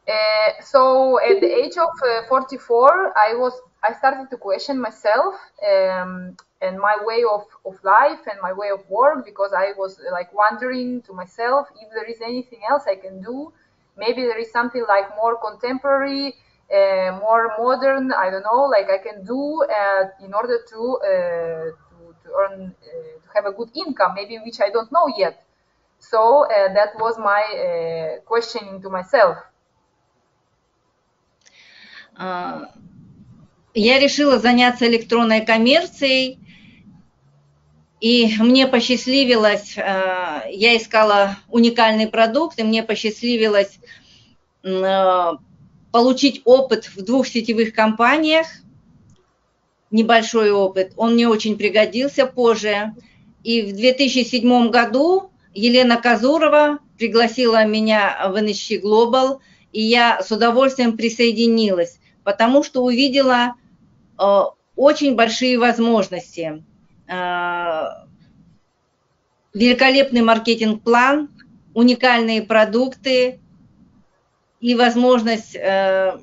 Uh, so at the age of uh, 44, I was I started to question myself um, and my way of, of life and my way of work because I was like wondering to myself if there is anything else I can do. Maybe there is something like more contemporary, uh, more modern. I don't know, like I can do uh, in order to uh, to, earn uh, to have a good income, maybe which I don't know yet. So uh, that was my uh, questioning to myself. Я решила заняться электронной коммерцией, и мне посчастливилось, я искала уникальный продукт, и мне посчастливилось получить опыт в двух сетевых компаниях, небольшой опыт, он мне очень пригодился позже. И в 2007 году Елена Казурова пригласила меня в NHT Global, и я с удовольствием присоединилась, потому что увидела э, очень большие возможности. Э, великолепный маркетинг-план, уникальные продукты и возможность э,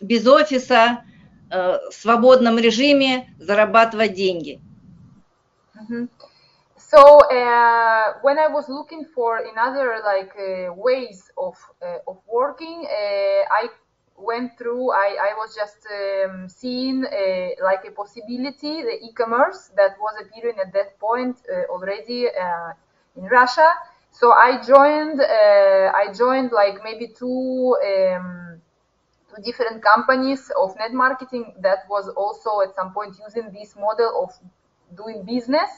без офиса, э, в свободном режиме зарабатывать деньги. Mm-hmm. So uh, when I was looking for another like uh, ways of uh, of working, I went through. I, I was just um, seeing like a possibility, the e-commerce that was appearing at that point already in Russia. So I joined. I joined like maybe two. Um, two different companies of net marketing that was also at some point using this model of doing business.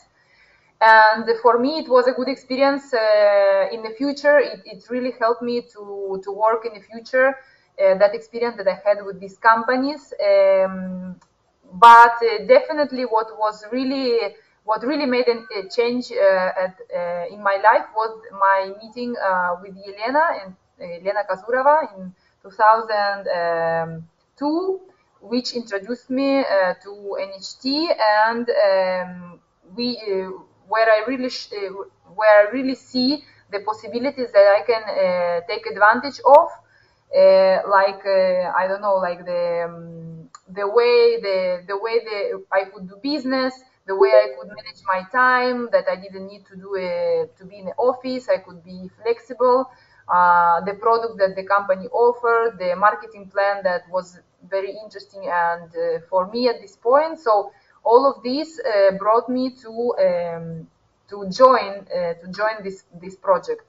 And for me it was a good experience uh, in the future. It, it, really helped me to to work in the future uh, that experience that i had with these companies. Um, but uh, definitely what was really what really made a change uh, at, uh, in my life was my meeting uh, with Elena and Elena Kazurova in 2002 which introduced me to NHT and um, we where I really uh, where I really see the possibilities that I can uh, take advantage of, uh, like I don't know, like the um, the way the the way the I could do business, the way I could manage my time, that I didn't need to do a, to be in the office, I could be flexible. Uh, the product that the company offered, the marketing plan that was very interesting and uh, for me at this point. So all of this uh, brought me to um, to join uh, to join this this project.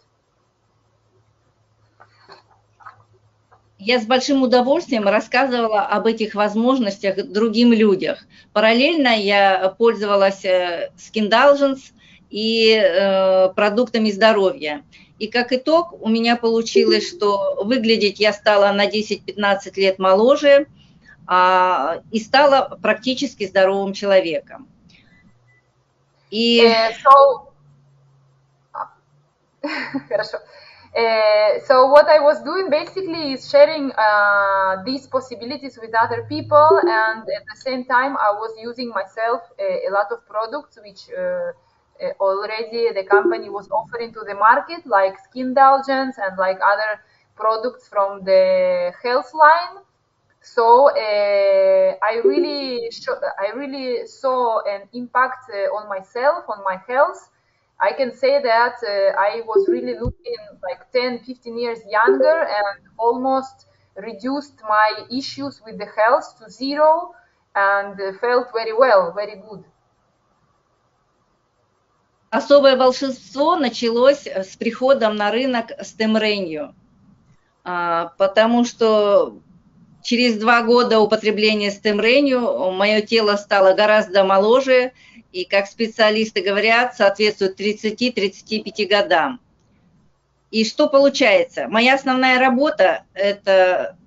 Я с большим удовольствием рассказывала об этих возможностях другим людям. Параллельно я пользовалась Skindulgence и э, продуктами здоровья. И как итог у меня получилось, что выглядеть я стала на 10-15 лет моложе, а, и стала практически здоровым человеком. И... Uh, so... Хорошо. Uh, so what I was doing basically is sharing uh, these possibilities with other people, and at the same time I was using myself a, a lot of products which uh, already the company was offering to the market, like Skindulgence and like other products from the health line. So uh, I really I really saw an impact uh, on myself, on my health. I can say that uh, I was really looking like 10, 15 years younger and almost reduced my issues with the health to zero and felt very well, very good. Особое волшебство началось с приходом на рынок Stemrenio, потому что Через два года употребления стемрению мое тело стало гораздо моложе и, как специалисты говорят, соответствует 30-35 годам. И что получается? Моя основная работа – это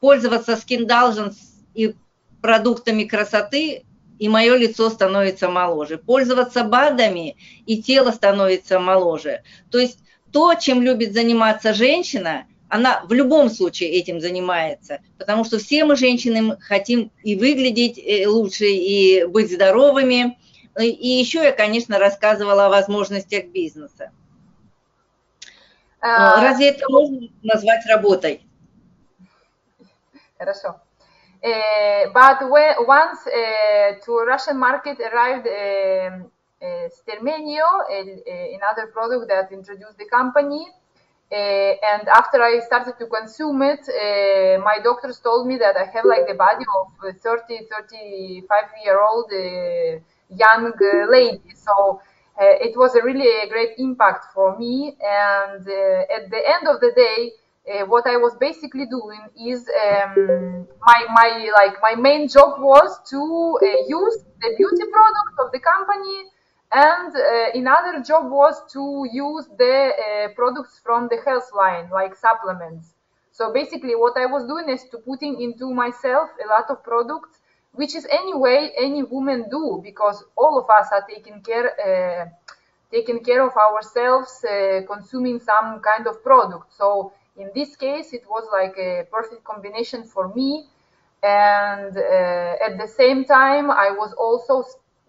пользоваться Skin и продуктами красоты и мое лицо становится моложе. Пользоваться БАДами, и тело становится моложе. То есть то, чем любит заниматься женщина, она в любом случае этим занимается, потому что все мы, женщины, хотим и выглядеть э, лучше, и быть здоровыми. И еще я, конечно, рассказывала о возможностях бизнеса. А... Разве это можно назвать работой? Хорошо. Uh, but when, once uh, to Russian market arrived uh, uh, Stermenio, another product that introduced the company, and after I started to consume it, my doctors told me that I have like the body of 30, 35 year old young lady. So it was a really a great impact for me. And at the end of the day, uh, what I was basically doing is um, my my like my main job was to uh, use the beauty product of the company, and uh, another job was to use the uh, products from the health line, like supplements. So basically, what I was doing is to putting into myself a lot of products, which is anyway any woman do because all of us are taking care uh, taking care of ourselves, uh, consuming some kind of product. So in this case, it was like a perfect combination for me. And uh, at the same time, I was also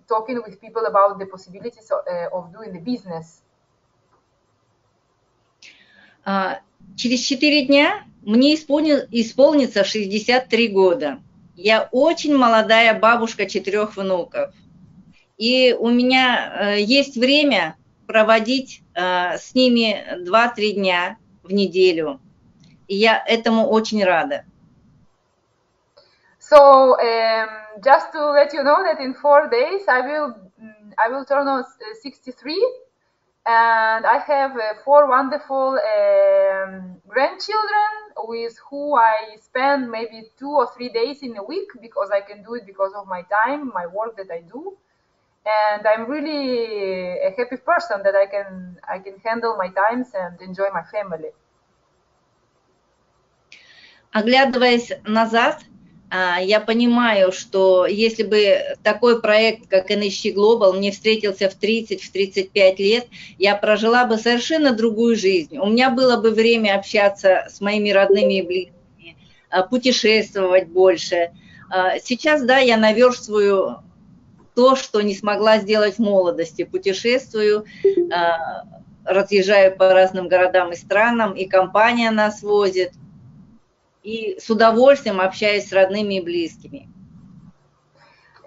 talking with people about the possibilities of, uh, of doing the business. Uh, через 4 дня мне исполнил, исполнится 63 года. Я очень молодая бабушка четырех внуков. И у меня э, есть время проводить э, с ними 2-3 дня в неделю. И я этому очень рада. So um, just to let you know that in four days I will I will turn on 63 and I have uh, four wonderful um, grandchildren with who I spend maybe two or three days in a week because I can do it because of my time, my work that I do. And I'm really a happy person that I can I can handle my times and enjoy my family. Оглядываясь назад, а, я понимаю, что если бы такой проект, как NHT Global, мне встретился в 30-35 лет, я прожила бы совершенно другую жизнь. У меня было бы время общаться с моими родными и близкими, а, путешествовать больше. А, сейчас, да, я наверстываю то, что не смогла сделать в молодости. Путешествую, разъезжаю по разным городам и странам, и компания нас возит – и с удовольствием общаюсь с родными и близкими.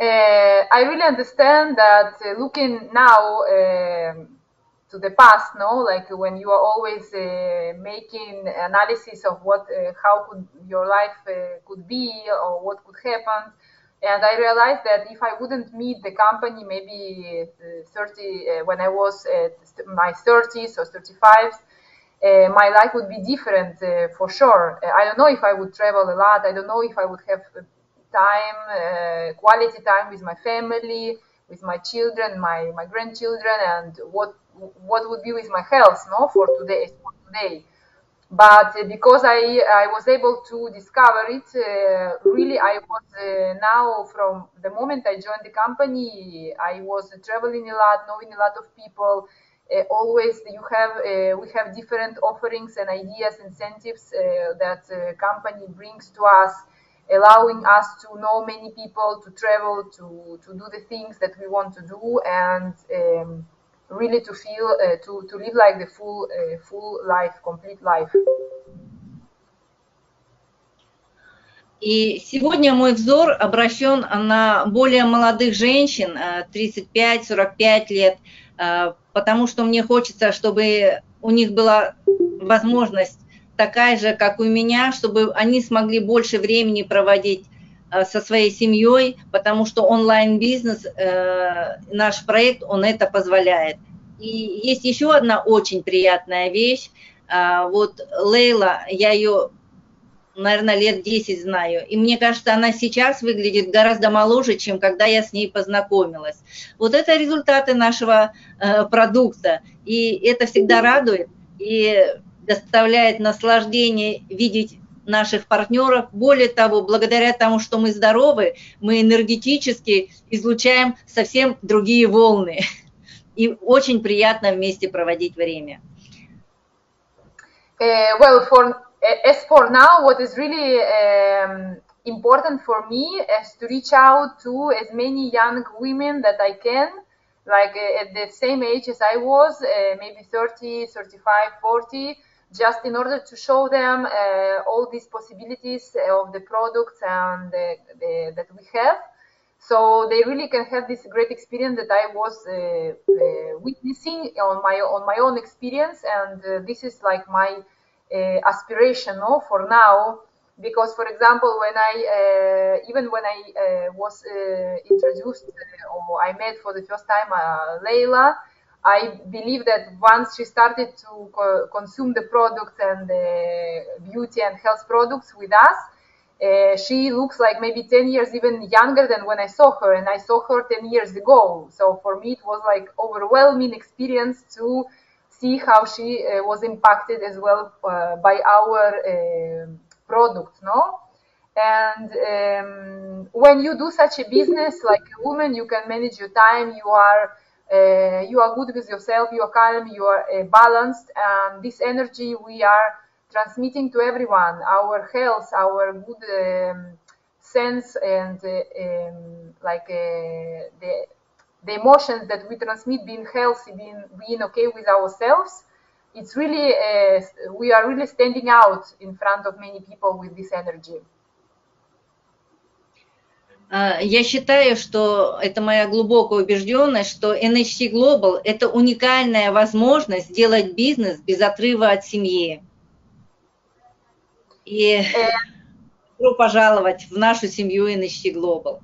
Uh, I really understand that uh, looking now uh, to the past, no, like when you are always uh, making analysis of what, uh, how could your life uh, could be or what could happen, and I realized that if I wouldn't meet the company maybe 30 when I was at my 30s or 35s, uh, my life would be different uh, for sure. Uh, I don't know if I would travel a lot. I don't know if I would have time, uh, quality time with my family, with my children, my, my grandchildren, and what what would be with my health, no, for today, for today. But uh, because I I was able to discover it, uh, really I was now from the moment I joined the company, I was traveling a lot, knowing a lot of people. Uh, always you have uh, we have different offerings and ideas incentives uh, that the company brings to us allowing us to know many people to travel to to do the things that we want to do. And um, really to feel uh, to to live like the full uh, full life complete life. И сегодня мой взор обращен на более молодых женщин, 35-45 лет, потому что мне хочется, чтобы у них была возможность такая же, как у меня, чтобы они смогли больше времени проводить э, со своей семьей, потому что онлайн-бизнес, э, наш проект, он это позволяет. И есть еще одна очень приятная вещь. А, вот Лейла, я ее наверное, лет 10 знаю. И мне кажется, она сейчас выглядит гораздо моложе, чем когда я с ней познакомилась. Вот это результаты нашего э, продукта. И это всегда радует и доставляет наслаждение видеть наших партнеров. Более того, благодаря тому, что мы здоровы, мы энергетически излучаем совсем другие волны. И очень приятно вместе проводить время. Uh, well, for as for now, what is really um, important for me is to reach out to as many young women that I can, like uh, at the same age as I was, uh, maybe 30, 35, 40, just in order to show them uh, all these possibilities of the products and the, the, that we have. So they really can have this great experience that I was uh, uh, witnessing on my on my own experience, and uh, this is like my aspiration no, for now because for example when i uh, even when i uh, was uh, introduced or i met for the first time Leila, i believe that once she started to co consume the products and the beauty and health products with us uh, she looks like maybe 10 years even younger than when i saw her and i saw her 10 years ago so for me it was like overwhelming experience to see how she uh, was impacted as well uh, by our products, no? And um, when you do such a business like a woman, you can manage your time. You are uh, you are good with yourself. You are calm. You are uh, balanced. And this energy we are transmitting to everyone. Our health, our good um, sense, and uh, um, like uh, the the emotions that we transmit, being healthy, being being okay with ourselves it's really uh, we are really standing out in front of many people with this energy. Я считаю, что это моя глубокая убежденность, что NHT Global – это уникальная возможность сделать бизнес без отрыва от семьи. И добро пожаловать в нашу семью NHT Global.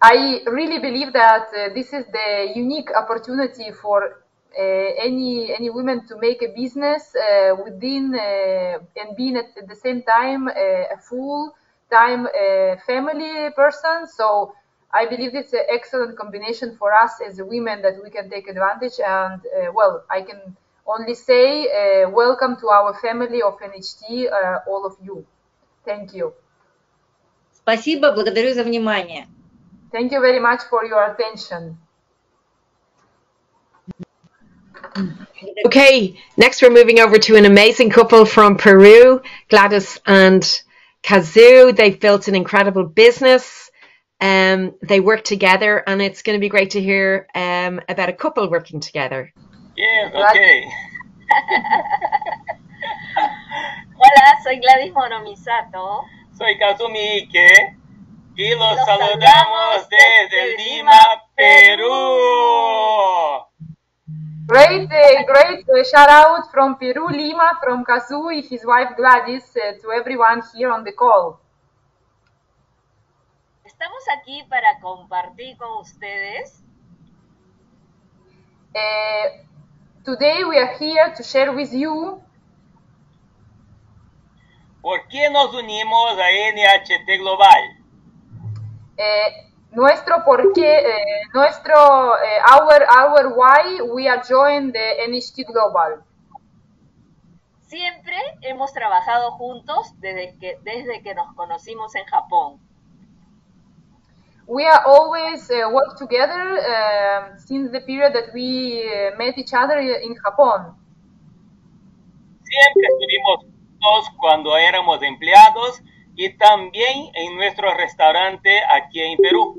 I really believe that uh, this is the unique opportunity for uh, any any women to make a business uh, within uh, and being at, at, the same time a full time family person. So I believe it's an excellent combination for us as women that we can take advantage. And well, I can only say welcome to our family of NHT, all of you. Thank you. Спасибо, благодарю за внимание. Thank you very much for your attention. Okay, next we're moving over to an amazing couple from Peru, Gladys and Kazu. They've built an incredible business. Um, they work together, and it's going to be great to hear um, about a couple working together. Yes, okay. Hola, soy Gladys Moromisato. Soy Kazu Miike y los, los saludamos desde Lima, Perú. Great, uh, great uh, shout out from Peru, Lima, from Kazui, his wife Gladys, uh, to everyone here on the call. Estamos aquí para compartir con ustedes. Uh, today we are here to share with you. ¿Por qué nos unimos a NHT Global? Nuestro por qué, eh, nuestro, eh, our, our why we are joined the NHT Global. Siempre hemos trabajado juntos desde que, desde que nos conocimos en Japón. We are always uh, work together uh, since the period that we uh, met each other in Japón. Siempre estuvimos juntos cuando éramos empleados y también en nuestro restaurante aquí en Perú.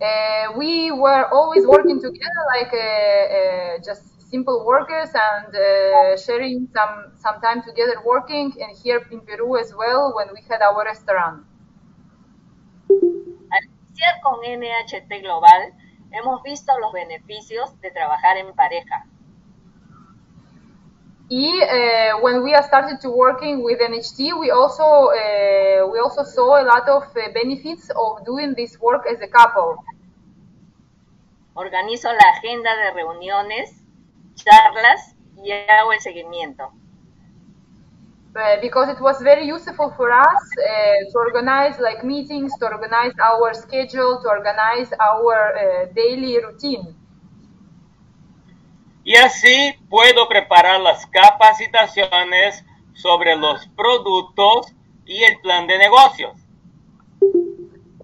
Uh, we were always working together like uh, uh, just simple workers and uh, sharing some, some time together working and here in Peru as well when we had our restaurant. Al iniciar con NHT Global, hemos visto los beneficios de trabajar en pareja. Y uh, when we started to working with NHT, we also uh, we also saw a lot of uh, benefits of doing this work as a couple. Organizo la agenda de reuniones, charlas y hago el seguimiento. because it was very useful for us to organize like meetings, to organize our schedule, to organize our daily routine. Y así puedo preparar las capacitaciones sobre los productos y el plan de negocios.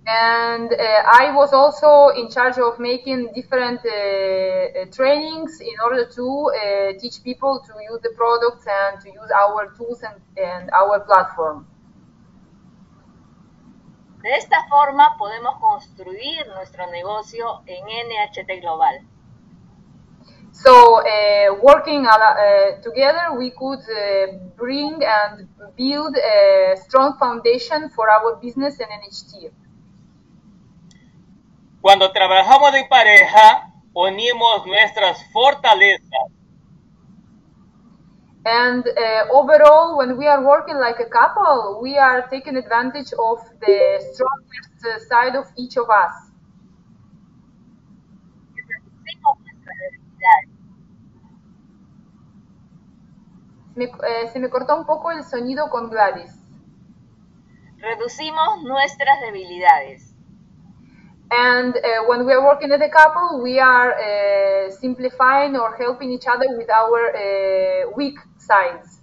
And uh, I was also in charge of making different uh, uh, trainings in order to uh, teach people to use the products and to use our tools and, and our platform. De esta forma podemos construir nuestro negocio en NHT Global. So, uh, working uh, together, we could uh, bring and build a strong foundation for our business in NHT. Cuando trabajamos en pareja, unimos nuestras fortalezas. And uh, overall, when we are working like a couple, we are taking advantage of the strongest side of each of us. Me, eh, se me cortó un poco el sonido con Gladys. Reducimos nuestras debilidades. And uh, when we are working as a couple, we are uh, simplifying or helping each other with our uh, weak sides.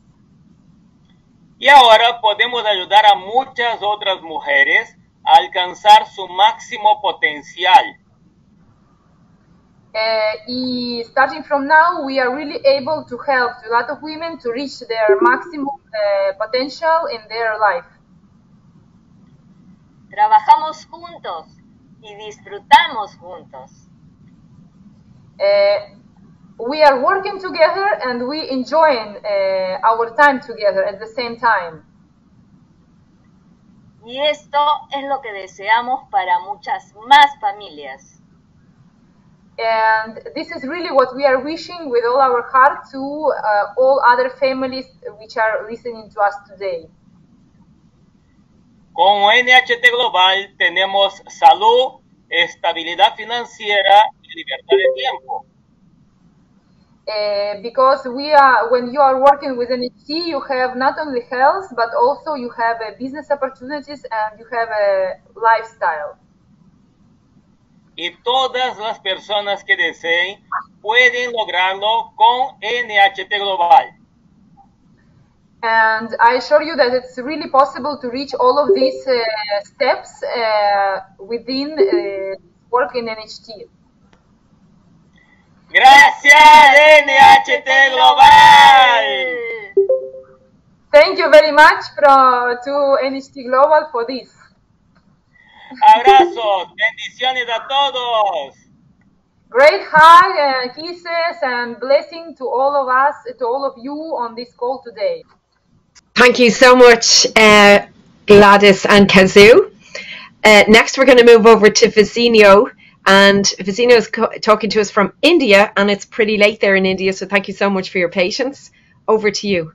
Y ahora podemos ayudar a muchas otras mujeres a alcanzar su máximo potencial. Y starting from now, we are really able to help a lot of women to reach their maximum potential in their life. Trabajamos juntos y disfrutamos juntos. Uh, we are working together and we enjoying uh, our time together at the same time. Y esto es lo que deseamos para muchas más familias. And this is really what we are wishing with all our heart to uh, all other families which are listening to us today. Con NHT Global tenemos salud, estabilidad financiera y libertad de tiempo. Uh, because we are, when you are working with NHT, you have not only health, but also you have uh, business opportunities and you have a lifestyle. Y todas las personas que deseen pueden lograrlo con NHT Global. And I assure you that it's really possible to reach all of these uh, steps uh, within uh, work in NHT. Gracias NHT Global. Thank you very much pro, to NHT Global for this. Abrazos, bendiciones a todos. Great hug and kisses and blessing to all of us, to all of you on this call today. Thank you so much, uh, Gladys and Kazu. Uh, next, we're going to move over to Viseino. And Viseino is talking to us from India, and it's pretty late there in India. So thank you so much for your patience. Over to you.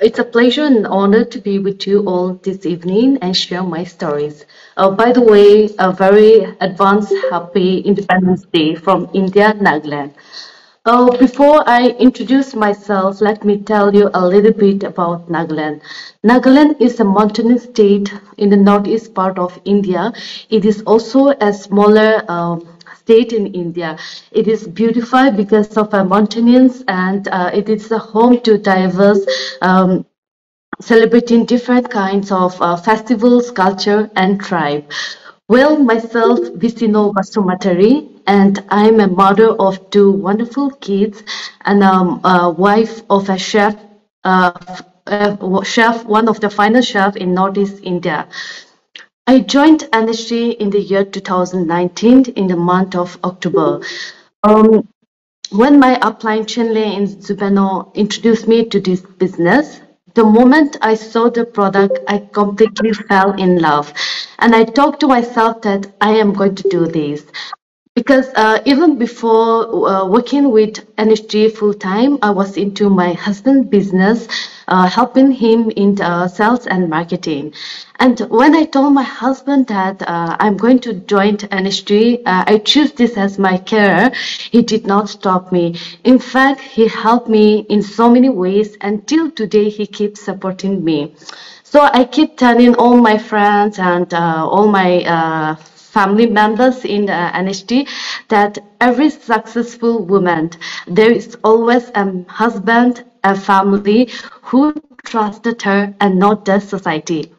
It's a pleasure and honor to be with you all this evening and share my stories. Uh, by the way, a very advanced happy Independence Day from India, Nagaland. Uh, before I introduce myself, let me tell you a little bit about Nagaland. Nagaland is a mountainous state in the northeast part of India. It is also a smaller um, state in India. It is beautified because of our mountains and uh, it is a home to diverse um, celebrating different kinds of uh, festivals, culture, and tribe. Well, myself, Viseino Busumatari, and I'm a mother of two wonderful kids and um, a wife of a chef, uh, a chef, one of the finest chef in Northeast India. I joined NHT in the year 2019 in the month of October. Um, when my upline Chinle in Zubeno introduced me to this business, the moment I saw the product, I completely fell in love. And I talked to myself that I am going to do this. Because uh, even before uh, working with NHT full time, I was into my husband's business, helping him in uh, sales and marketing. And when I told my husband that uh, I'm going to join NHT, uh, I choose this as my career, he did not stop me. In fact, he helped me in so many ways. Until today, he keeps supporting me. So I keep telling all my friends and all my family members in the NHT that every successful woman, there is always a husband, a family who trusted her and not the society.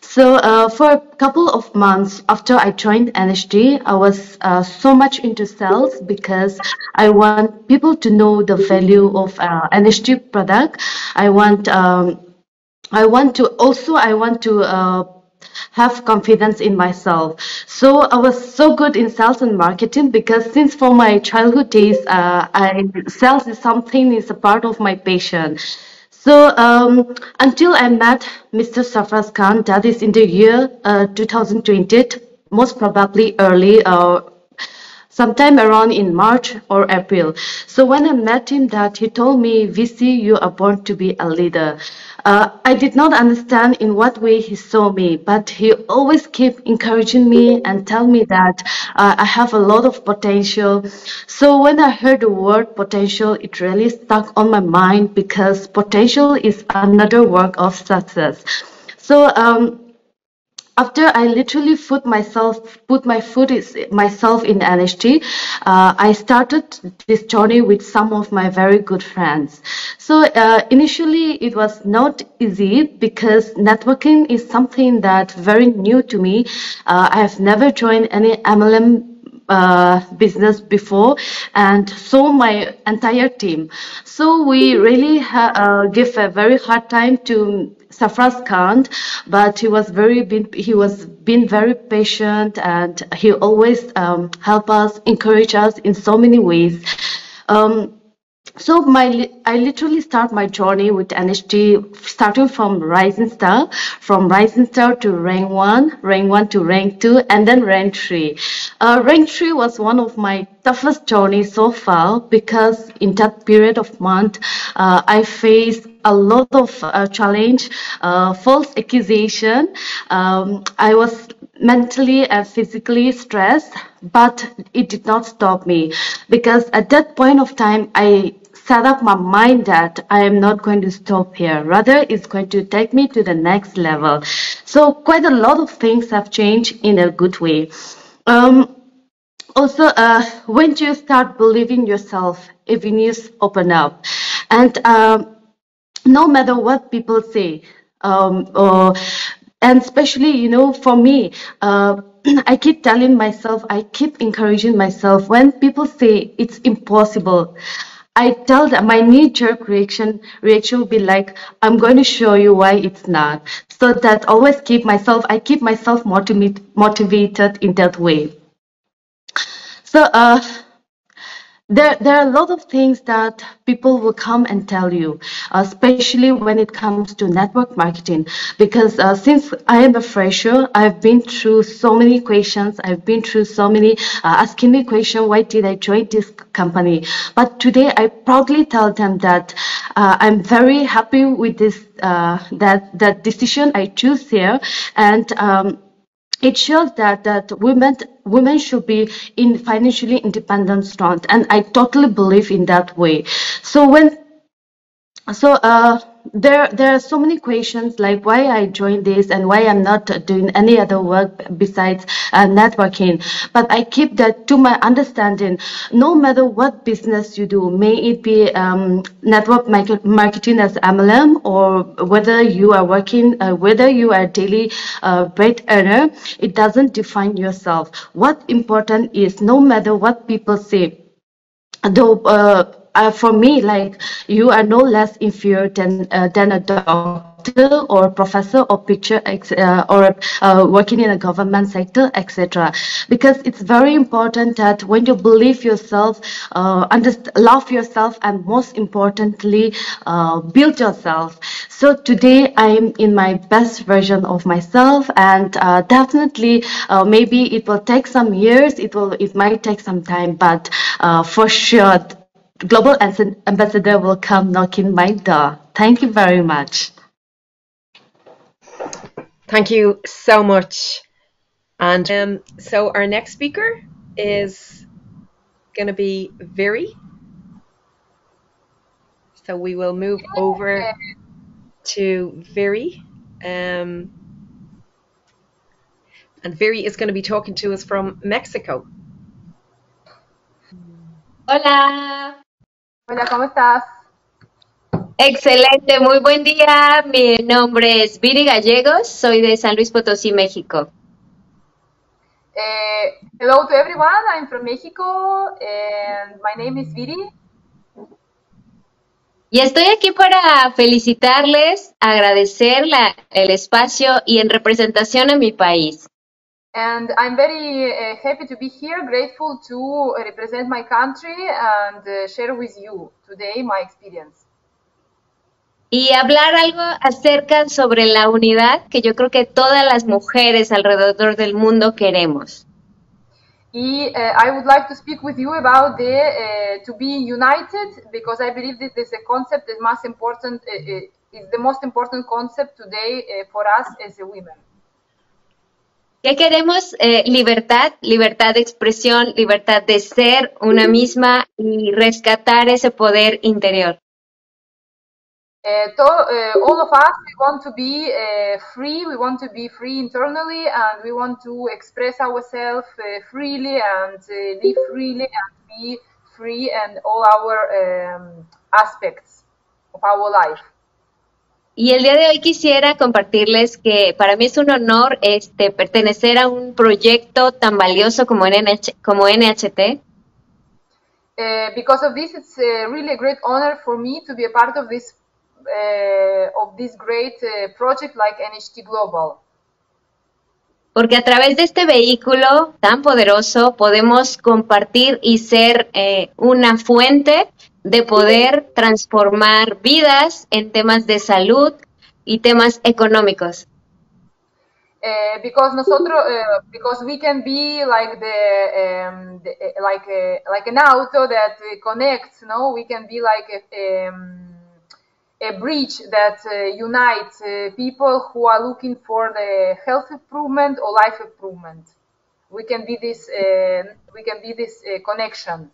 So uh, for a couple of months after I joined NHT, I was uh, so much into sales because I want people to know the value of uh, NHT product. I want um, I want to also I want to uh, have confidence in myself. So I was so good in sales and marketing because since from my childhood days, uh, I sales is something is a part of my passion. So um, until I met Mr. Sarfraz Khan, that is in the year uh, 2020, most probably early uh, sometime around in March or April. So when I met him that he told me, VC, you are born to be a leader. Uh, I did not understand in what way he saw me, but he always kept encouraging me and tell me that uh, I have a lot of potential. So when I heard the word potential, it really stuck on my mind because potential is another work of success. So um, after I literally put myself put my foot is myself in NHT, uh, I started this journey with some of my very good friends. So uh, initially it was not easy because networking is something that very new to me. Uh, I have never joined any MLM uh, business before and so my entire team so we really uh, give a very hard time to Sarfraz Khan, but he was very been, he was been very patient and he always um, help us, encourage us in so many ways. Um, so my I literally start my journey with NHT starting from Rising Star, from Rising Star to rank one, rank one to rank two, and then rank three. Uh, rank three was one of my toughest journeys so far because in that period of month uh, I faced a lot of uh, challenge, uh, false accusation. Um, I was mentally and physically stressed, but it did not stop me because at that point of time I set up my mind that I am not going to stop here. Rather, it's going to take me to the next level. So quite a lot of things have changed in a good way. Um, also, uh, when you start believing yourself, avenues open up. And um, no matter what people say, um, or, and especially, you know, for me, uh, I keep telling myself, I keep encouraging myself when people say it's impossible. I tell them my knee-jerk reaction reaction will be like, I'm going to show you why it's not. So that always keep myself, I keep myself motivate, motivated in that way. So uh, there, there are a lot of things that people will come and tell you, especially when it comes to network marketing. Because uh, since I am a fresher, I've been through so many questions. I've been through so many uh, asking me question, why did I join this company? But today I proudly tell them that uh, I'm very happy with this, uh, that, that decision I choose here. And um, it shows that that women women should be in financially independent strong and i totally believe in that way. So when so uh there there are so many questions like why I joined this and why I'm not doing any other work besides uh, networking. But I keep that to my understanding. No matter what business you do, may it be um, network marketing as MLM or whether you are working, uh, whether you are daily uh, bread earner, it doesn't define yourself. What important is no matter what people say, though uh, for me, like you are no less inferior than uh, than a doctor or professor or teacher uh, or uh, working in a government sector, etc. Because it's very important that when you believe yourself, uh, love yourself, and most importantly, uh, build yourself. So today I am in my best version of myself, and definitely maybe it will take some years. It will it might take some time, but for sure global ambassador will come knocking my door. Thank you very much. Thank you so much. And um, so our next speaker is going to be Viry. So we will move over to Viry. Um, and Viry is going to be talking to us from Mexico. Hola. Hola, ¿cómo estás? Excelente, muy buen día. Mi nombre es Viri Gallegos, soy de San Luis Potosí, México. Uh, hello to everyone, I'm from Mexico and my name is Viri. Y estoy aquí para felicitarles, agradecer la, el espacio y en representación a mi país. And I'm very uh, happy to be here, grateful to represent my country and uh, share with you today my experience. Y hablar algo acerca sobre la unidad que yo creo que todas las mujeres alrededor del mundo queremos. Y uh, I would like to speak with you about the to be united because I believe that this is a concept that most important is the most important concept today for us as a women. ¿Qué queremos? Eh, libertad, libertad de expresión, libertad de ser una misma y rescatar ese poder interior. Uh, to, uh, all of us, we want to be uh, free. We want to be free internally, and we want to express ourselves freely and live freely and be free and all our um, aspects of our life. Y el día de hoy quisiera compartirles que para mí es un honor este, pertenecer a un proyecto tan valioso como, NH, como NHT. Uh, because of this, it's uh, really a great honor for me to be a part of this uh, of this great uh, project like NHT Global. Porque a través de este vehículo tan poderoso podemos compartir y ser eh, una fuente de poder transformar vidas en temas de salud y temas económicos. Uh, because nosotros, uh, because we can be like the, um, the like a, like an auto that connects, no, we can be like a, um, a bridge that uh, unites people who are looking for the health improvement or life improvement. We can be this, we can be this connection.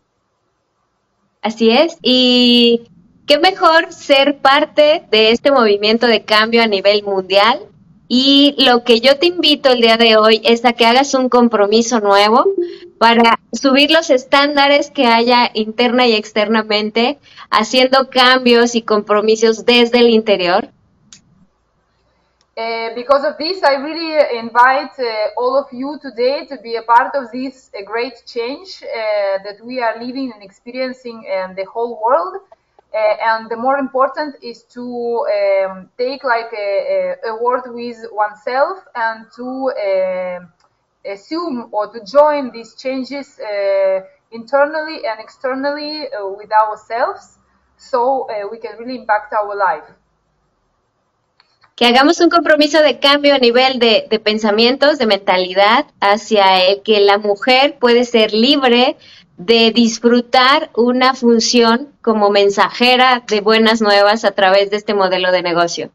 Así es, y qué mejor ser parte de este movimiento de cambio a nivel mundial. Y lo que yo te invito el día de hoy es a que hagas un compromiso nuevo para subir los estándares que haya interna y externamente, haciendo cambios y compromisos desde el interior. Uh, because of this, I really invite uh, all of you today to be a part of this uh, great change that we are living and experiencing in the whole world. and the more important is to um, take like a, a, word with oneself and to assume or to join these changes uh, internally and externally uh, with ourselves so uh, we can really impact our life. Que hagamos un compromiso de cambio a nivel de, de pensamientos, de mentalidad, hacia el que la mujer puede ser libre de disfrutar una función como mensajera de buenas nuevas a través de este modelo de negocio.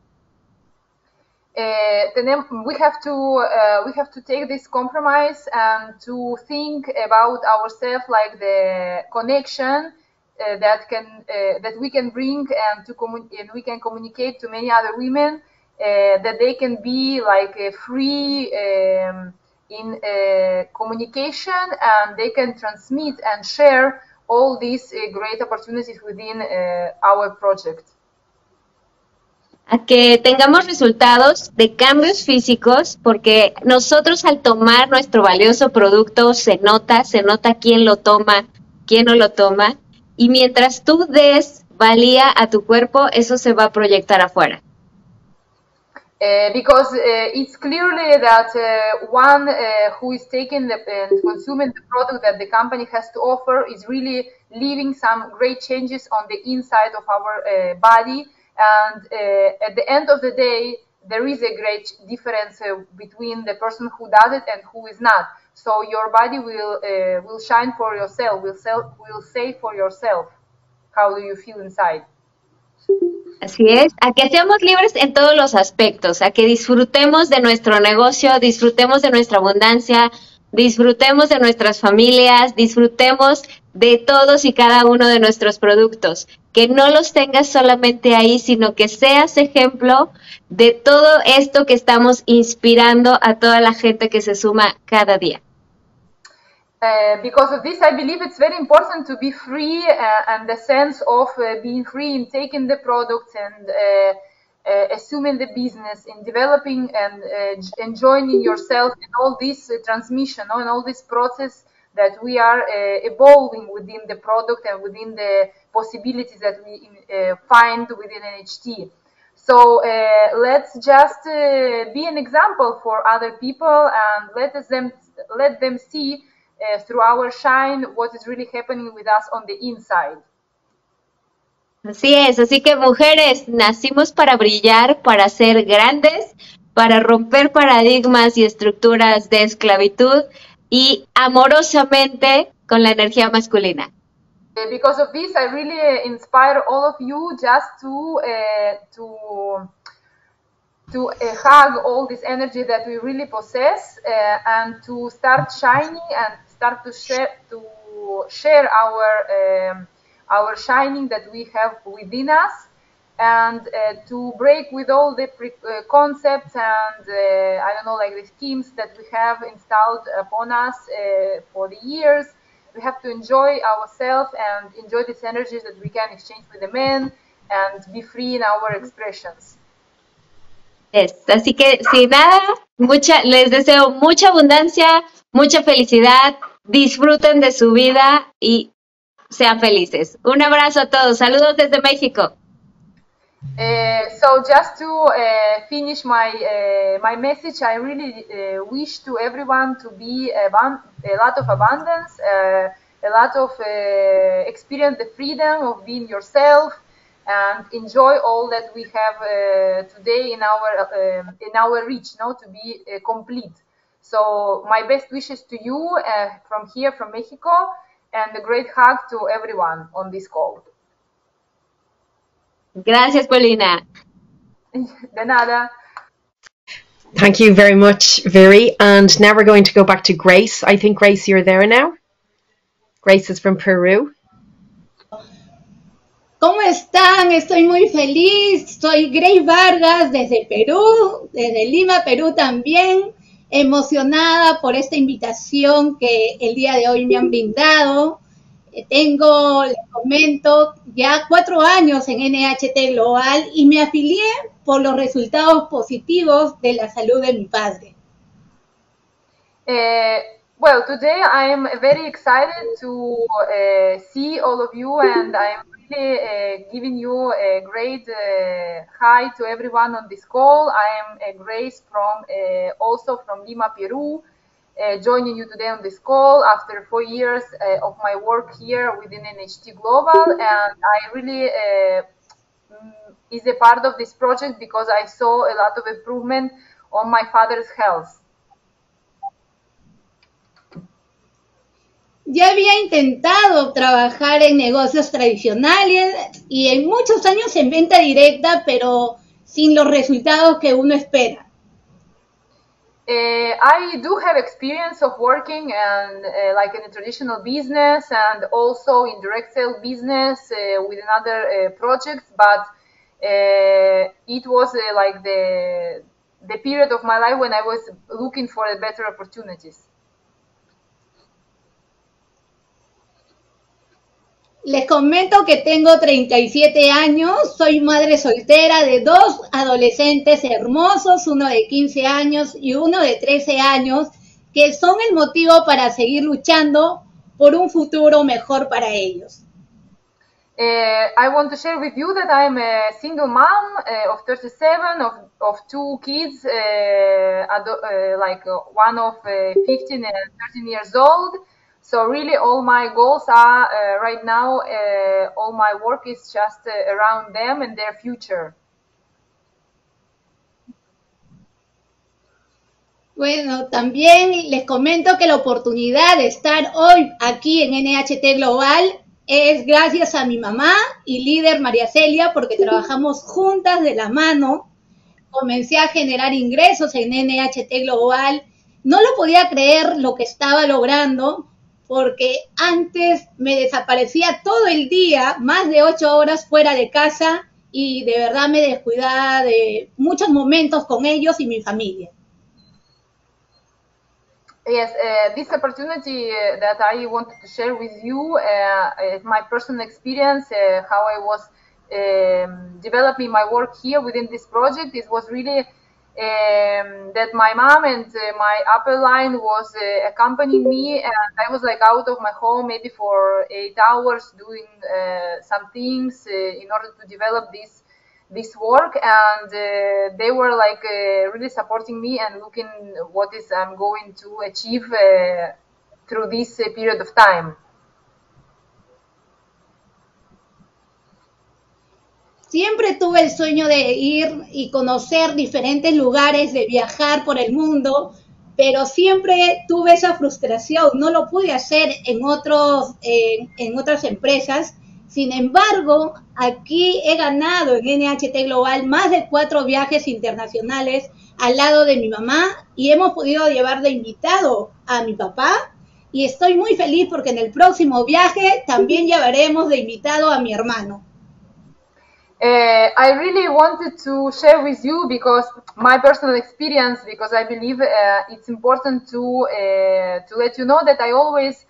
uh, we have to uh, we have to take this compromise and to think about ourselves like the connection uh, that can uh, that we can bring and to and we can communicate to many other women that they can be like free um, in uh, communication and they can transmit and share all these great opportunities within our project. a que tengamos resultados de cambios físicos, porque nosotros al tomar nuestro valioso producto se nota, se nota quién lo toma, quién no lo toma, y mientras tú des valía a tu cuerpo, eso se va a proyectar afuera. Uh, because uh, it's clearly that uh, one uh, who is taking the, and consuming the product that the company has to offer is really leaving some great changes on the inside of our uh, body And at the end of the day, there is a great difference between the person who does it and who is not. So your body will will shine for yourself, will will say for yourself how do you feel inside. Así es, a que seamos libres en todos los aspectos, a que disfrutemos de nuestro negocio, disfrutemos de nuestra abundancia, disfrutemos de nuestras familias, disfrutemos de todos y cada uno de nuestros productos, que no los tengas solamente ahí, sino que seas ejemplo de todo esto que estamos inspirando a toda la gente que se suma cada día. Uh, because of this, I believe it's very important to be free uh, and the sense of uh, being free in taking the products and uh, uh, assuming the business, in developing and uh, enjoying yourself in all this transmission, and all this process that we are evolving within the product and within the possibilities that we find within NHT. So let's just be an example for other people and let them let them see uh, through our shine what is really happening with us on the inside. Así es, así que mujeres, nacimos para brillar, para ser grandes, para romper paradigmas y estructuras de esclavitud y amorosamente con la energía masculina. Uh, because of this, I really uh, inspire all of you just to uh, to to uh, hug all this energy that we really possess uh, and to start shining and start to share to share our um, our shining that we have within us and uh, to break with all the uh, concepts and uh, I don't know like the schemes that we have installed upon us uh, for the years. We have to enjoy ourselves and enjoy these energies that we can exchange with the men and be free in our expressions. Yes. Así que sin nada, mucha, les deseo mucha abundancia, mucha felicidad, disfruten de su vida y sean felices. Un abrazo a todos. Saludos desde México. Uh, so just to uh, finish my uh, my message, I really wish to everyone to be a, lot of abundance, a lot of experience the freedom of being yourself, and enjoy all that we have today in our in our reach, now to be complete. So my best wishes to you uh, from here, from Mexico, and a great hug to everyone on this call. Gracias, Paulina. De nada. Thank you very much, Viry. And now we're going to go back to Grace. I think, Grace, you're there now. Grace is from Peru. ¿Cómo están? Estoy muy feliz. Soy Grace Vargas desde Perú, desde Lima, Perú también. Emocionada por esta invitación que el día de hoy me han brindado. Eh, tengo, les comento, ya cuatro años en NHT Global y me afilié por los resultados positivos de la salud de mi padre. Eh, well, today I am very excited to uh, see all of you and I uh, giving you a great uh, hi to everyone on this call. I am uh, Grace from uh, also from Lima, Peru, uh, joining you today on this call after four years uh, of my work here within NHT Global, and I really mm, is a part of this project because I saw a lot of improvement on my father's health. Ya había intentado trabajar en negocios tradicionales y en muchos años en venta directa, pero sin los resultados que uno espera. Uh, I do have experience of working and uh, like in a traditional business and also in direct sale business uh, with another projects, but it was like the the period of my life when I was looking for better opportunities. Les comento que tengo 37 años, soy madre soltera de dos adolescentes hermosos, uno de 15 años y uno de 13 años, que son el motivo para seguir luchando por un futuro mejor para ellos. Uh, I want to share with you that I'm a single mom uh, of 37, of, of two kids, uh, like one of 15 and 13 years old. So really, all my goals are uh, right now. Uh, all my work is just uh, around them and their future. Bueno, también les comento que la oportunidad de estar hoy aquí en NHT Global es gracias a mi mamá y líder María Celia, porque trabajamos juntas de la mano. Comencé a generar ingresos en NHT Global. No lo podía creer lo que estaba logrando, porque antes me desaparecía todo el día, más de ocho horas fuera de casa y de verdad me descuidaba de muchos momentos con ellos y mi familia. Yes, uh, this opportunity uh, that I wanted to share with you uh, my personal experience, how I was um, developing my work here within this project. It was really um, that my mom and uh, my upper line was uh, accompanying me, and I was like out of my home maybe for eight hours doing some things in order to develop this this work and uh, they were like uh, really supporting me and looking what is I'm going to achieve uh, through this period of time. Siempre tuve el sueño de ir y conocer diferentes lugares, de viajar por el mundo, pero siempre tuve esa frustración, no lo pude hacer en, otros, en, otras empresas. Sin embargo, aquí he ganado en NHT Global más de cuatro viajes internacionales al lado de mi mamá y hemos podido llevar de invitado a mi papá. Y estoy muy feliz porque en el próximo viaje también llevaremos de invitado a mi hermano. Uh, I really wanted to share with you because my personal experience, because I believe uh, it's important to uh, to let you know that I always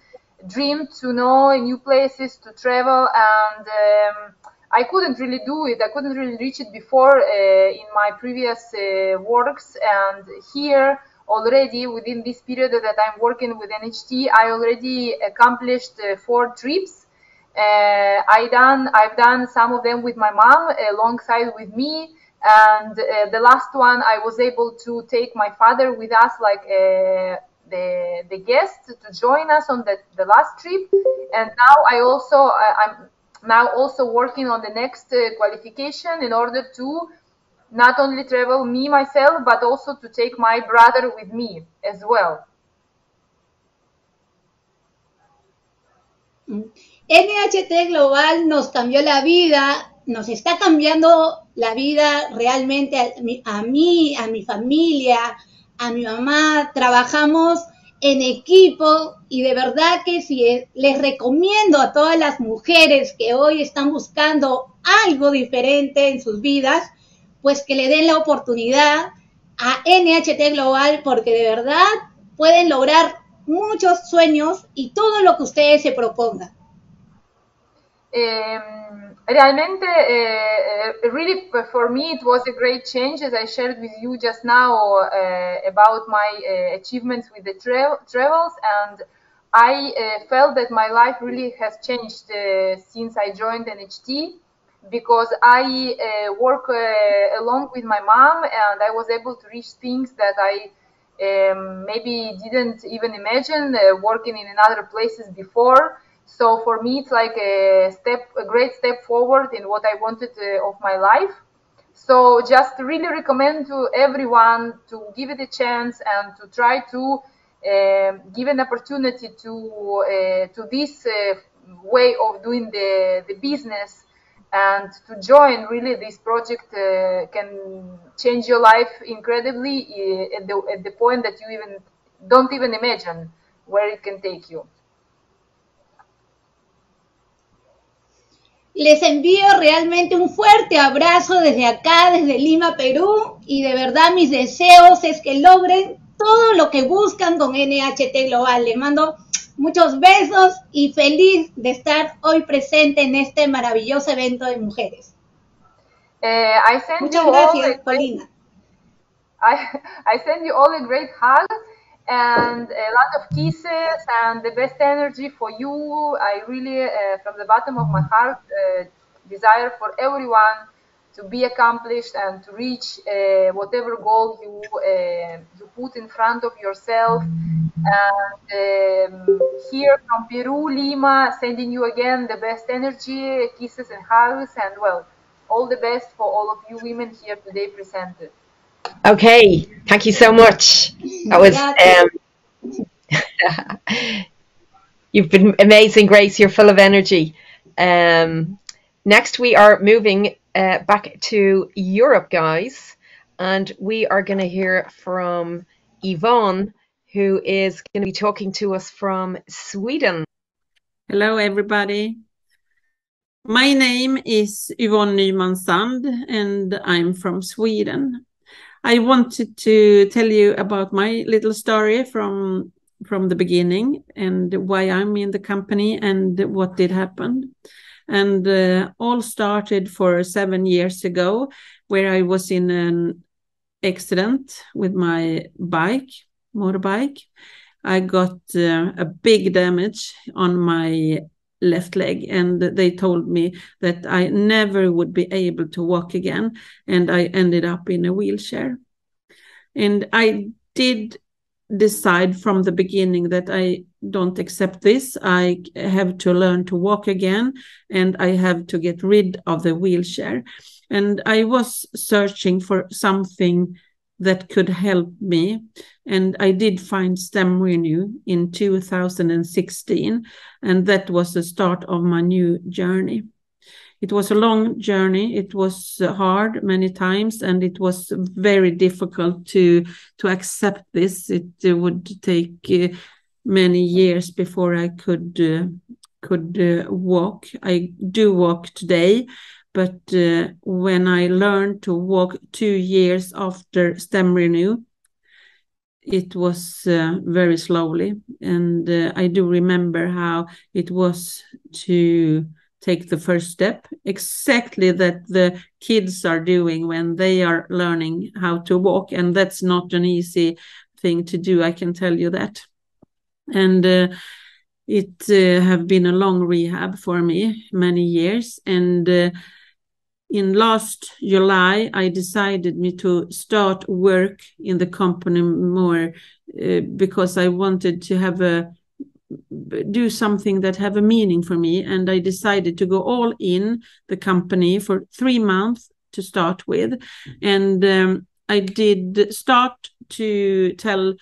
dream to know new places to travel and um, I couldn't really do it. I couldn't really reach it before uh, in my previous uh, works and here already within this period that I'm working with NHT, I already accomplished uh, four trips. Uh, I done, I've done some of them with my mom alongside with me. And uh, the last one, I was able to take my father with us, like uh, the, the guests to join us on the, the last trip. And now I also, I'm now also working on the next uh, qualification in order to not only travel me myself, but also to take my brother with me as well. NHT Global nos cambió la vida, nos está cambiando la vida realmente a, mí, a mi familia, a mi mamá, trabajamos en equipo y de verdad que si les recomiendo a todas las mujeres que hoy están buscando algo diferente en sus vidas, pues que le den la oportunidad a NHT Global porque de verdad pueden lograr muchos sueños y todo lo que ustedes se propongan. Eh, realmente, uh, really for me it was a great change as I shared with you just now uh, about my uh, achievements with the tra travels and I felt that my life really has changed since I joined NHT because I work along with my mom and I was able to reach things that I um, maybe didn't even imagine working in other places before so for me, it's like a step, a great step forward in what I wanted uh, of my life. So just really recommend to everyone to give it a chance and to try to uh, give an opportunity to uh, to this uh, way of doing the, the business and to join really this project uh, can change your life incredibly at the, at the point that you even don't even imagine where it can take you. Les envío realmente un fuerte abrazo desde acá, desde Lima, Perú, y de verdad mis deseos es que logren todo lo que buscan con NHT Global. Les mando muchos besos y feliz de estar hoy presente en este maravilloso evento de mujeres. Eh, Muchas gracias, Paulina. I, send you all a great hug and a lot of kisses and the best energy for you. I really, uh, from the bottom of my heart, uh, desire for everyone to be accomplished and to reach uh, whatever goal you uh, you put in front of yourself. And um, here from Peru, Lima, sending you again the best energy, kisses and hugs, and well, all the best for all of you women here today presented. Okay, thank you so much. That was um, you've been amazing, Grace. You're full of energy. Um, next, we are moving uh, back to Europe, guys, and we are going to hear from Yvonne, who is going to be talking to us from Sweden. Hello, everybody. My name is Yvonne Nyman Sand, and I'm from Sweden. I wanted to tell you about my little story from from the beginning and why I'm in the company and what did happen. And uh, all started for seven years ago, where I was in an accident with my bike, motorbike. I got uh, a big damage on my left leg and they told me that I never would be able to walk again and I ended up in a wheelchair. And I did decide from the beginning that I don't accept this. I have to learn to walk again and I have to get rid of the wheelchair. And I was searching for something that could help me. And I did find STEM Renew in 2016, and that was the start of my new journey. It was a long journey. It was hard many times, and it was very difficult to to accept this. It would take uh, many years before I could uh, could uh, walk. I do walk today, but uh, when I learned to walk two years after STEM Renew, it was uh, very slowly. And uh, I do remember how it was to take the first step, exactly that the kids are doing when they are learning how to walk. And that's not an easy thing to do, I can tell you that. And uh, it uh, have been a long rehab for me, many years. And uh, in last July, I decided me to start work in the company more uh, because I wanted to have a do something that have a meaning for me and i decided to go all in the company for three months to start with. And um, i did start to tell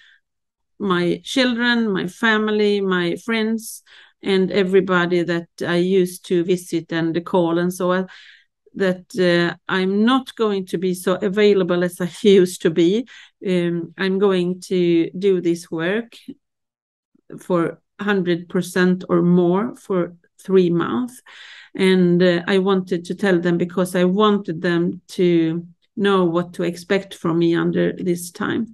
my children my family my friends and everybody that i used to visit and call and so on that uh, I'm not going to be so available as I used to be. Um, I'm going to do this work for 100% or more for three months. And uh, I wanted to tell them because I wanted them to know what to expect from me under this time.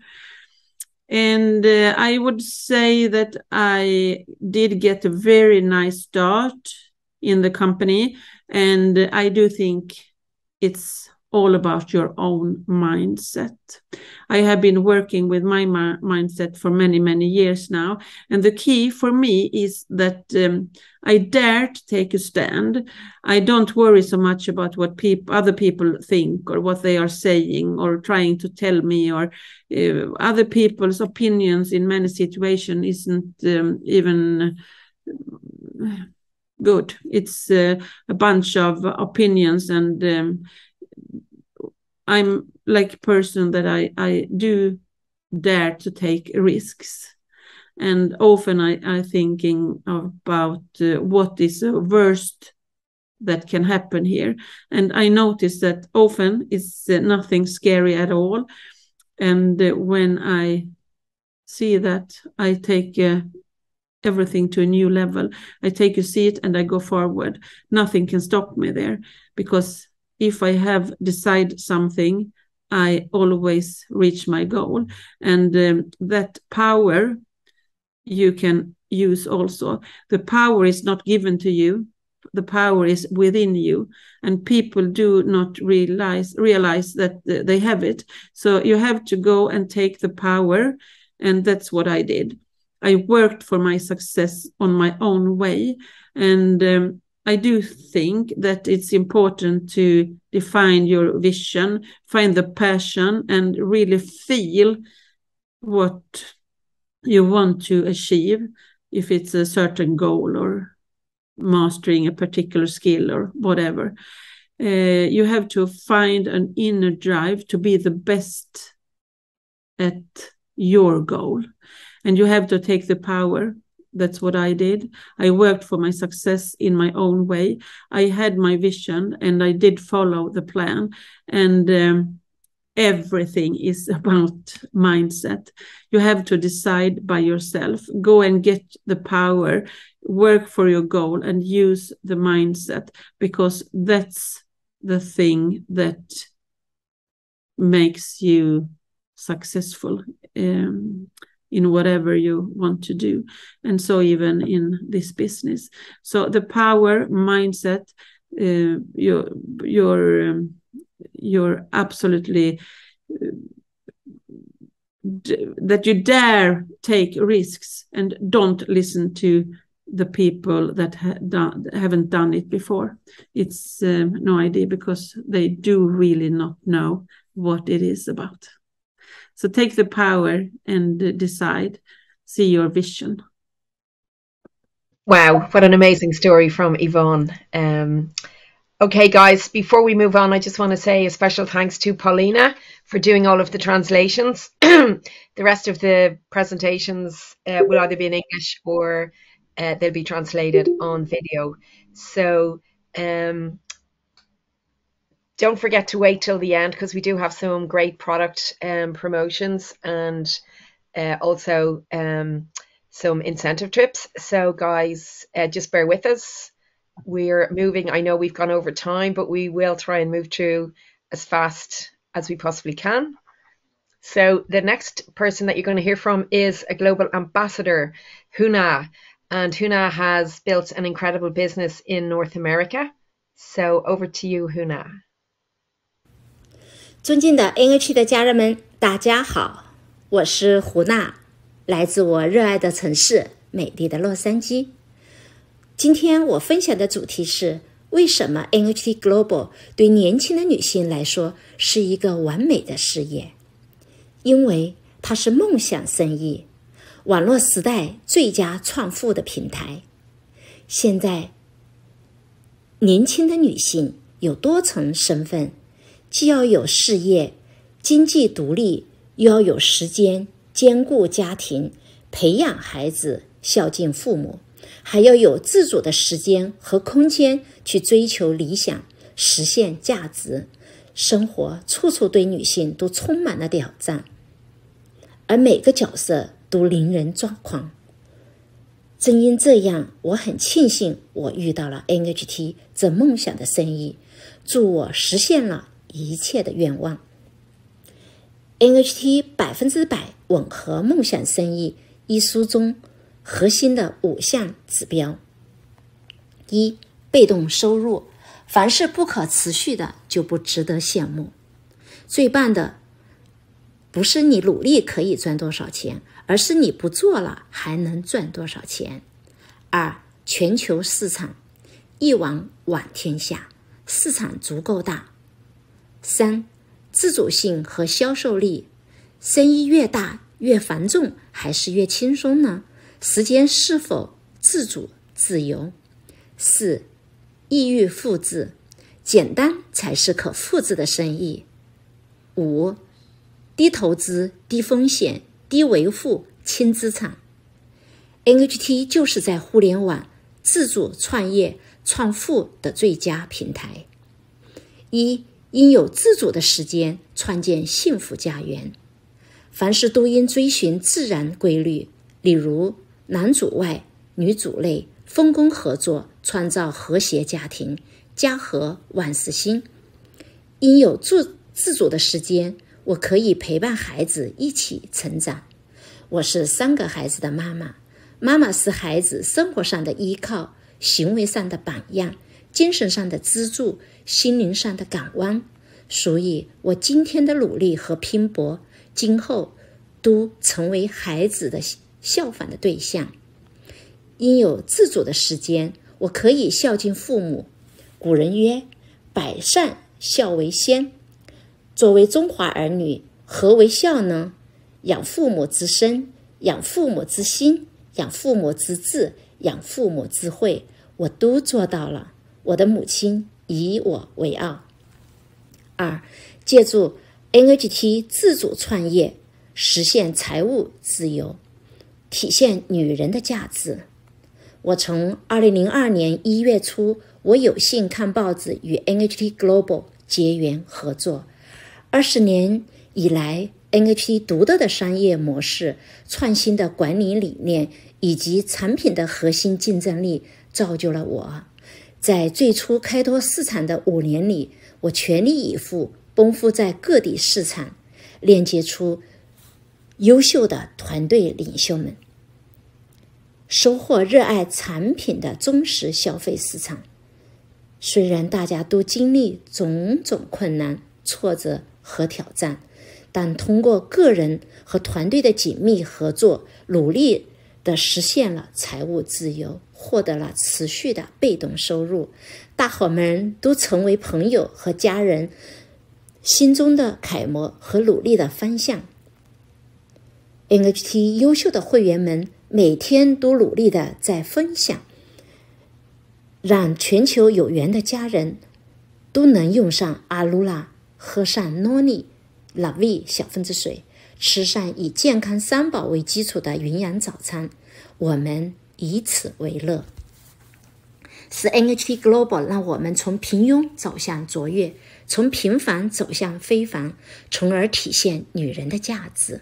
And uh, I would say that I did get a very nice start in the company. And I do think it's all about your own mindset. I have been working with my ma- mindset for many, many years now. And the key for me is that um, I dare to take a stand. I don't worry so much about what peop- other people think or what they are saying or trying to tell me, or uh, other people's opinions in many situations isn't um, even good. It's uh, a bunch of opinions, and um, I'm like a person that I I do dare to take risks, and often I I thinking about uh, what is the worst that can happen here, and I notice that often it's uh, nothing scary at all, and uh, when I see that I take everything to a new level. I take a seat and I go forward. Nothing can stop me there because if I have decided something, I always reach my goal. And um, that power you can use also. The power is not given to you. The power is within you, and people do not realize realize that they have it. So you have to go and take the power, and that's what I did. I worked for my success on my own way. And um, I do think that it's important to define your vision, find the passion, and really feel what you want to achieve, if it's a certain goal or mastering a particular skill or whatever. Uh, you have to find an inner drive to be the best at your goal and you have to take the power. That's what i did. I worked for my success in my own way. I had my vision and i did follow the plan. And um, everything is about mindset. You have to decide by yourself. Go and get the power. Work for your goal and use the mindset because that's the thing that makes you successful um, in whatever you want to do and so even in this business so the power mindset uh, your your um, you're absolutely that you dare take risks and don't listen to the people that ha done, haven't done it before. It's um, no idea because they do really not know what it is about. So take the power and decide, see your vision. Wow, what an amazing story from Yvonne. Um, okay, guys, before we move on, I just want to say a special thanks to Paulina for doing all of the translations. the rest of the presentations uh, will either be in English or uh, they'll be translated on video. So um, don't forget to wait till the end because we do have some great product um, promotions and uh, also um, some incentive trips. So, guys, uh, just bear with us. We're moving. I know we've gone over time, but we will try and move through as fast as we possibly can. So, the next person that you're going to hear from is a global ambassador, Hu Na. And Hu Na has built an incredible business in North America. So, over to you, Hu Na. 尊敬的 NH 的家人们，大家好，我是胡娜，来自我热爱的城市美丽的洛杉矶。今天我分享的主题是：为什么 NHT Global 对年轻的女性来说是一个完美的事业？因为它是梦想生意，网络时代最佳创富的平台。现在，年轻的女性有多重身份，既要有事业、经济独立，又要有时间兼顾家庭、培养孩子、孝敬父母，还要有自主的时间和空间去追求理想、实现价值。生活处处对女性都充满了挑战，而每个角色都令人抓狂。正因这样，我很庆幸我遇到了 NHT 这梦想的生意，助我实现了一切的愿望。NHT 百分之百吻合梦想生意一书中核心的五项指标：一、被动收入，凡是不可持续的就不值得羡慕。最棒的不是你努力可以赚多少钱，而是你不做了还能赚多少钱。二、全球市场，一网网天下，市场足够大。三、自主性和销售力，生意越大越繁重，还是越轻松呢？时间是否自主自由？四、易于复制，简单才是可复制的生意。五、低投资、低风险、低维护、轻资产。NHT 就是在互联网自主创业创富的最佳平台。一应有自主的时间，创建幸福家园。凡事都应追寻自然规律，例如男主外，女主内，分工合作，创造和谐家庭，家和万事兴。应有自自主的时间，我可以陪伴孩子一起成长。我是三个孩子的妈妈，妈妈是孩子生活上的依靠，行为上的榜样，精神上的支柱，心灵上的港湾。所以，我今天的努力和拼搏，今后都成为孩子的效仿的对象。应有自主的时间，我可以孝敬父母。古人曰：“百善孝为先。”作为中华儿女，何为孝呢？养父母之身，养父母之心，养父母之志，养父母之慧，我都做到了。我的母亲以我为傲。二，借助 NHT 自主创业，实现财务自由，体现女人的价值。我从二零零二年一月初，我有幸看报纸与 NHT Global 结缘合作。二十年以来，NHT 独特的商业模式、创新的管理理念以及产品的核心竞争力，造就了我。在最初开拓市场的五年里，我全力以赴，奔赴在各地市场，链接出优秀的团队领袖们，收获热爱产品的忠实消费市场。虽然大家都经历种种困难、挫折和挑战，但通过个人和团队的紧密合作，努力的实现了财务自由，获得了持续的被动收入。大伙们都成为朋友和家人心中的楷模和努力的方向。NHT 优秀的会员们每天都努力的在分享，让全球有缘的家人都能用上阿鲁拉，喝上诺尼、拉维小分子水，吃上以健康三宝为基础的营养早餐。我们以此为乐。是 NHT Global 让我们从平庸走向卓越，从平凡走向非凡，从而体现女人的价值。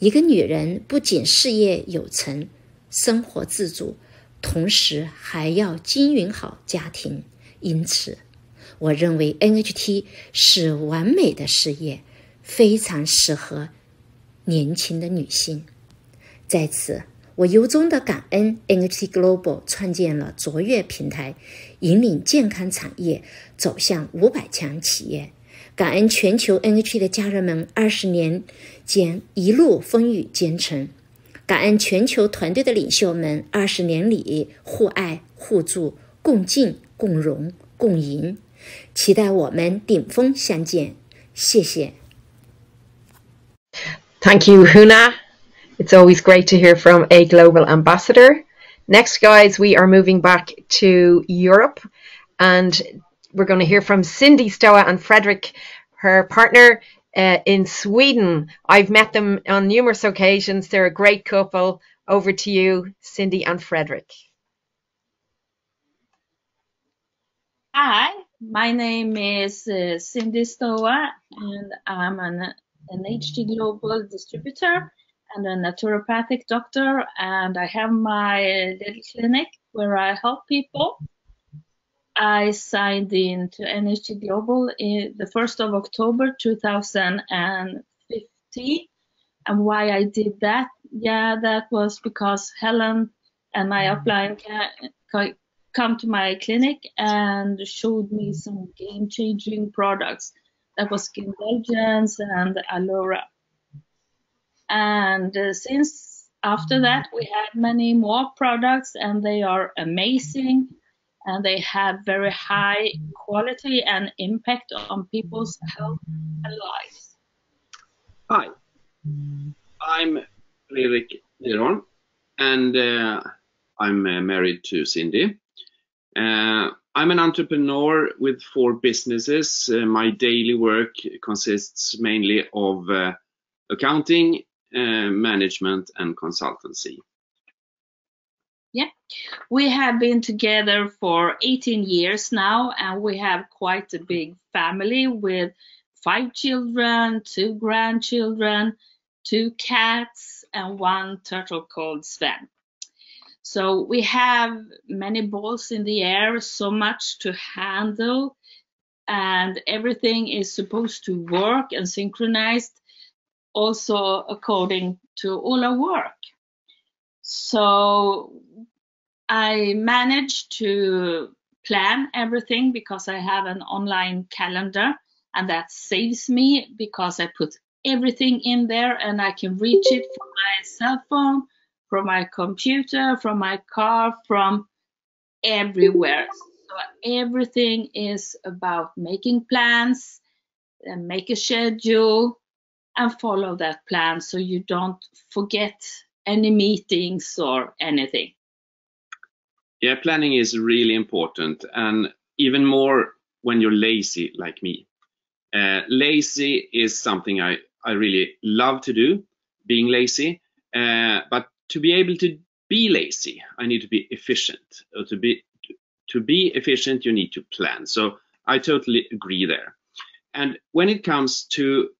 一个女人不仅事业有成、生活自主，同时还要经营好家庭。因此，我认为 NHT 是完美的事业，非常适合年轻的女性。在此。我由衷的感恩 NHT Global 创建了卓越平台，引领健康产业走向五百强企业。感恩全球 NHT 的家人们二十年间一路风雨兼程。感恩全球团队的领袖们二十年里互爱互助、共进共荣共赢。期待我们顶峰相见。谢谢。Thank you, Hu Na. It's always great to hear from a global ambassador. Next, guys, we are moving back to Europe and we're going to hear from Cindy Stoa and Fredrik, her partner uh, in Sweden. I've met them on numerous occasions. They're a great couple. Over to you, Cindy and Fredrik. Hi, my name is uh, Cindy Stoa and I'm an, NHT Global distributor and a naturopathic doctor, and I have my little clinic where I help people. I signed in to Global in the 1st of October 2015. And why I did that? Yeah, that was because Helen and my upline come to my clinic and showed me some game changing products. That was Skindulgence and Alura. And uh, since after that, we had many more products, and they are amazing, and they have very high quality and impact on people's health and lives. Hi, I'm Fredrik Nyron, and uh, I'm uh, married to Cindy. Uh, I'm an entrepreneur with four businesses. Uh, my daily work consists mainly of uh, accounting, uh, management and consultancy. Yeah, we have been together for 18 years now, and we have quite a big family with five children, two grandchildren, two cats, and one turtle called Sven. So we have many balls in the air, so much to handle, and everything is supposed to work and synchronized also according to all our work. So I managed to plan everything because I have an online calendar and that saves me because I put everything in there and I can reach it from my cell phone, from my computer, from my car, from everywhere. So everything is about making plans and make a schedule and follow that plan so you don't forget any meetings or anything. Yeah, planning is really important and even more when you're lazy like me. Uh, lazy is something I, I really love to do, being lazy. Uh, but to be able to be lazy, I need to be efficient. Or to be to be efficient, you need to plan. So I totally agree there. And when it comes to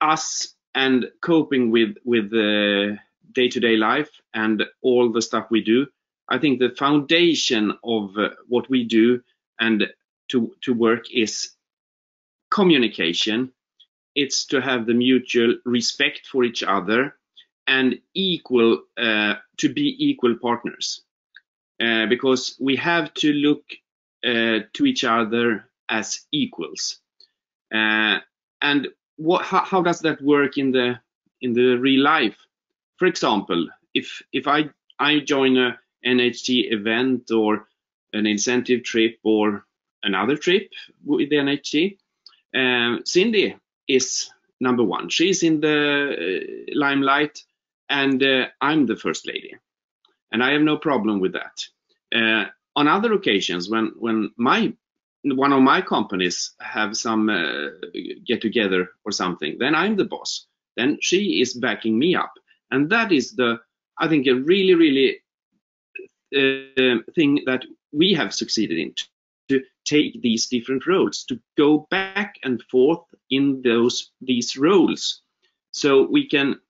us and coping with with the day-to-day life and all the stuff we do i think the foundation of uh, what we do and to to work is communication it's to have the mutual respect for each other and equal uh, to be equal partners. Uh, because we have to look uh, to each other as equals. Uh, and what how, how does that work in the in the real life? For example if if i i join a nht event or an incentive trip or another trip with the nht um, cindy is number one. She's in the uh, limelight and uh, i'm the first lady and i have no problem with that. Uh, on other occasions when when my one of my companies have some uh, get together or something, then I'm the boss. Then she is backing me up, and that is the I think a really really uh, thing that we have succeeded in to take these different roles to go back and forth in those these roles. So we can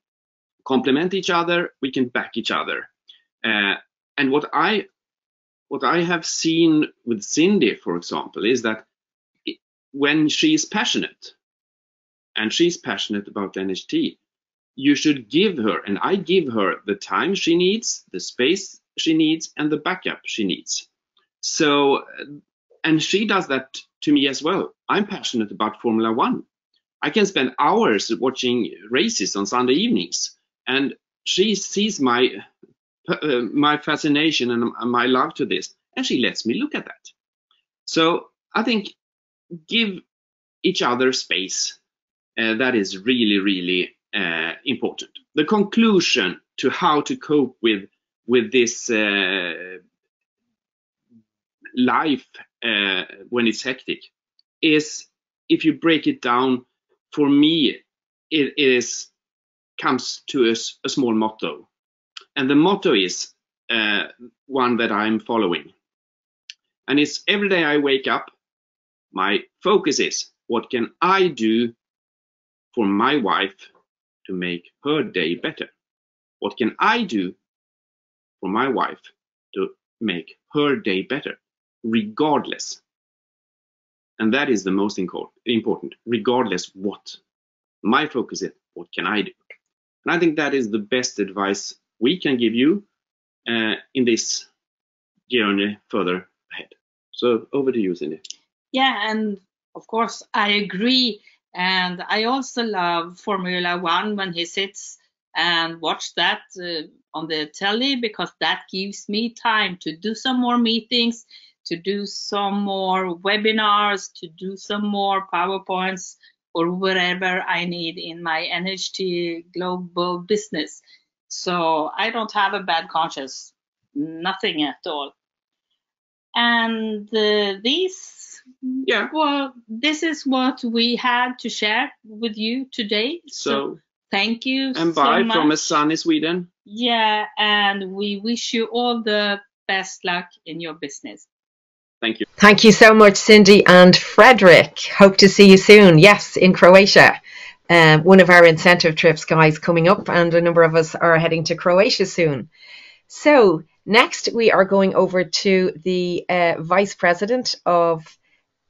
complement each other we can back each other uh, and what i what I have seen with Cindy, for example, is that when she is passionate, and she's passionate about NHT, you should give her, and I give her the time she needs, the space she needs, and the backup she needs. So, and she does that to me as well. I'm passionate about Formula One. I can spend hours watching races on Sunday evenings, and she sees my uh, my fascination and my love to this, and she lets me look at that. So I think give each other space. Uh, that is really, really uh, important. The conclusion to how to cope with with this uh, life uh, when it's hectic is if you break it down. For me, it is comes to a, a small motto and the motto is uh, one that I'm following. And it's every day I wake up, my focus is what can I do for my wife to make her day better? What can I do for my wife to make her day better, regardless? And that is the most important, regardless what. My focus is what can I do? And I think that is the best advice we can give you uh, in this journey further ahead. So over to you, Cindy. Yeah, and of course I agree. And I also love Formula One when he sits and watch that uh, on the telly because that gives me time to do some more meetings, to do some more webinars, to do some more PowerPoints or whatever I need in my NHT global business. So I don't have a bad conscience, nothing at all. And uh, these, yeah, well, this is what we had to share with you today. So, so thank you. And bye from a sunny Sweden. Yeah, and we wish you all the best luck in your business. Thank you. Thank you so much, Cindy and Fredrik. Hope to see you soon. Yes, in Croatia. Uh, one of our incentive trips, guys, coming up, and a number of us are heading to Croatia soon. So, next we are going over to the uh, Vice President of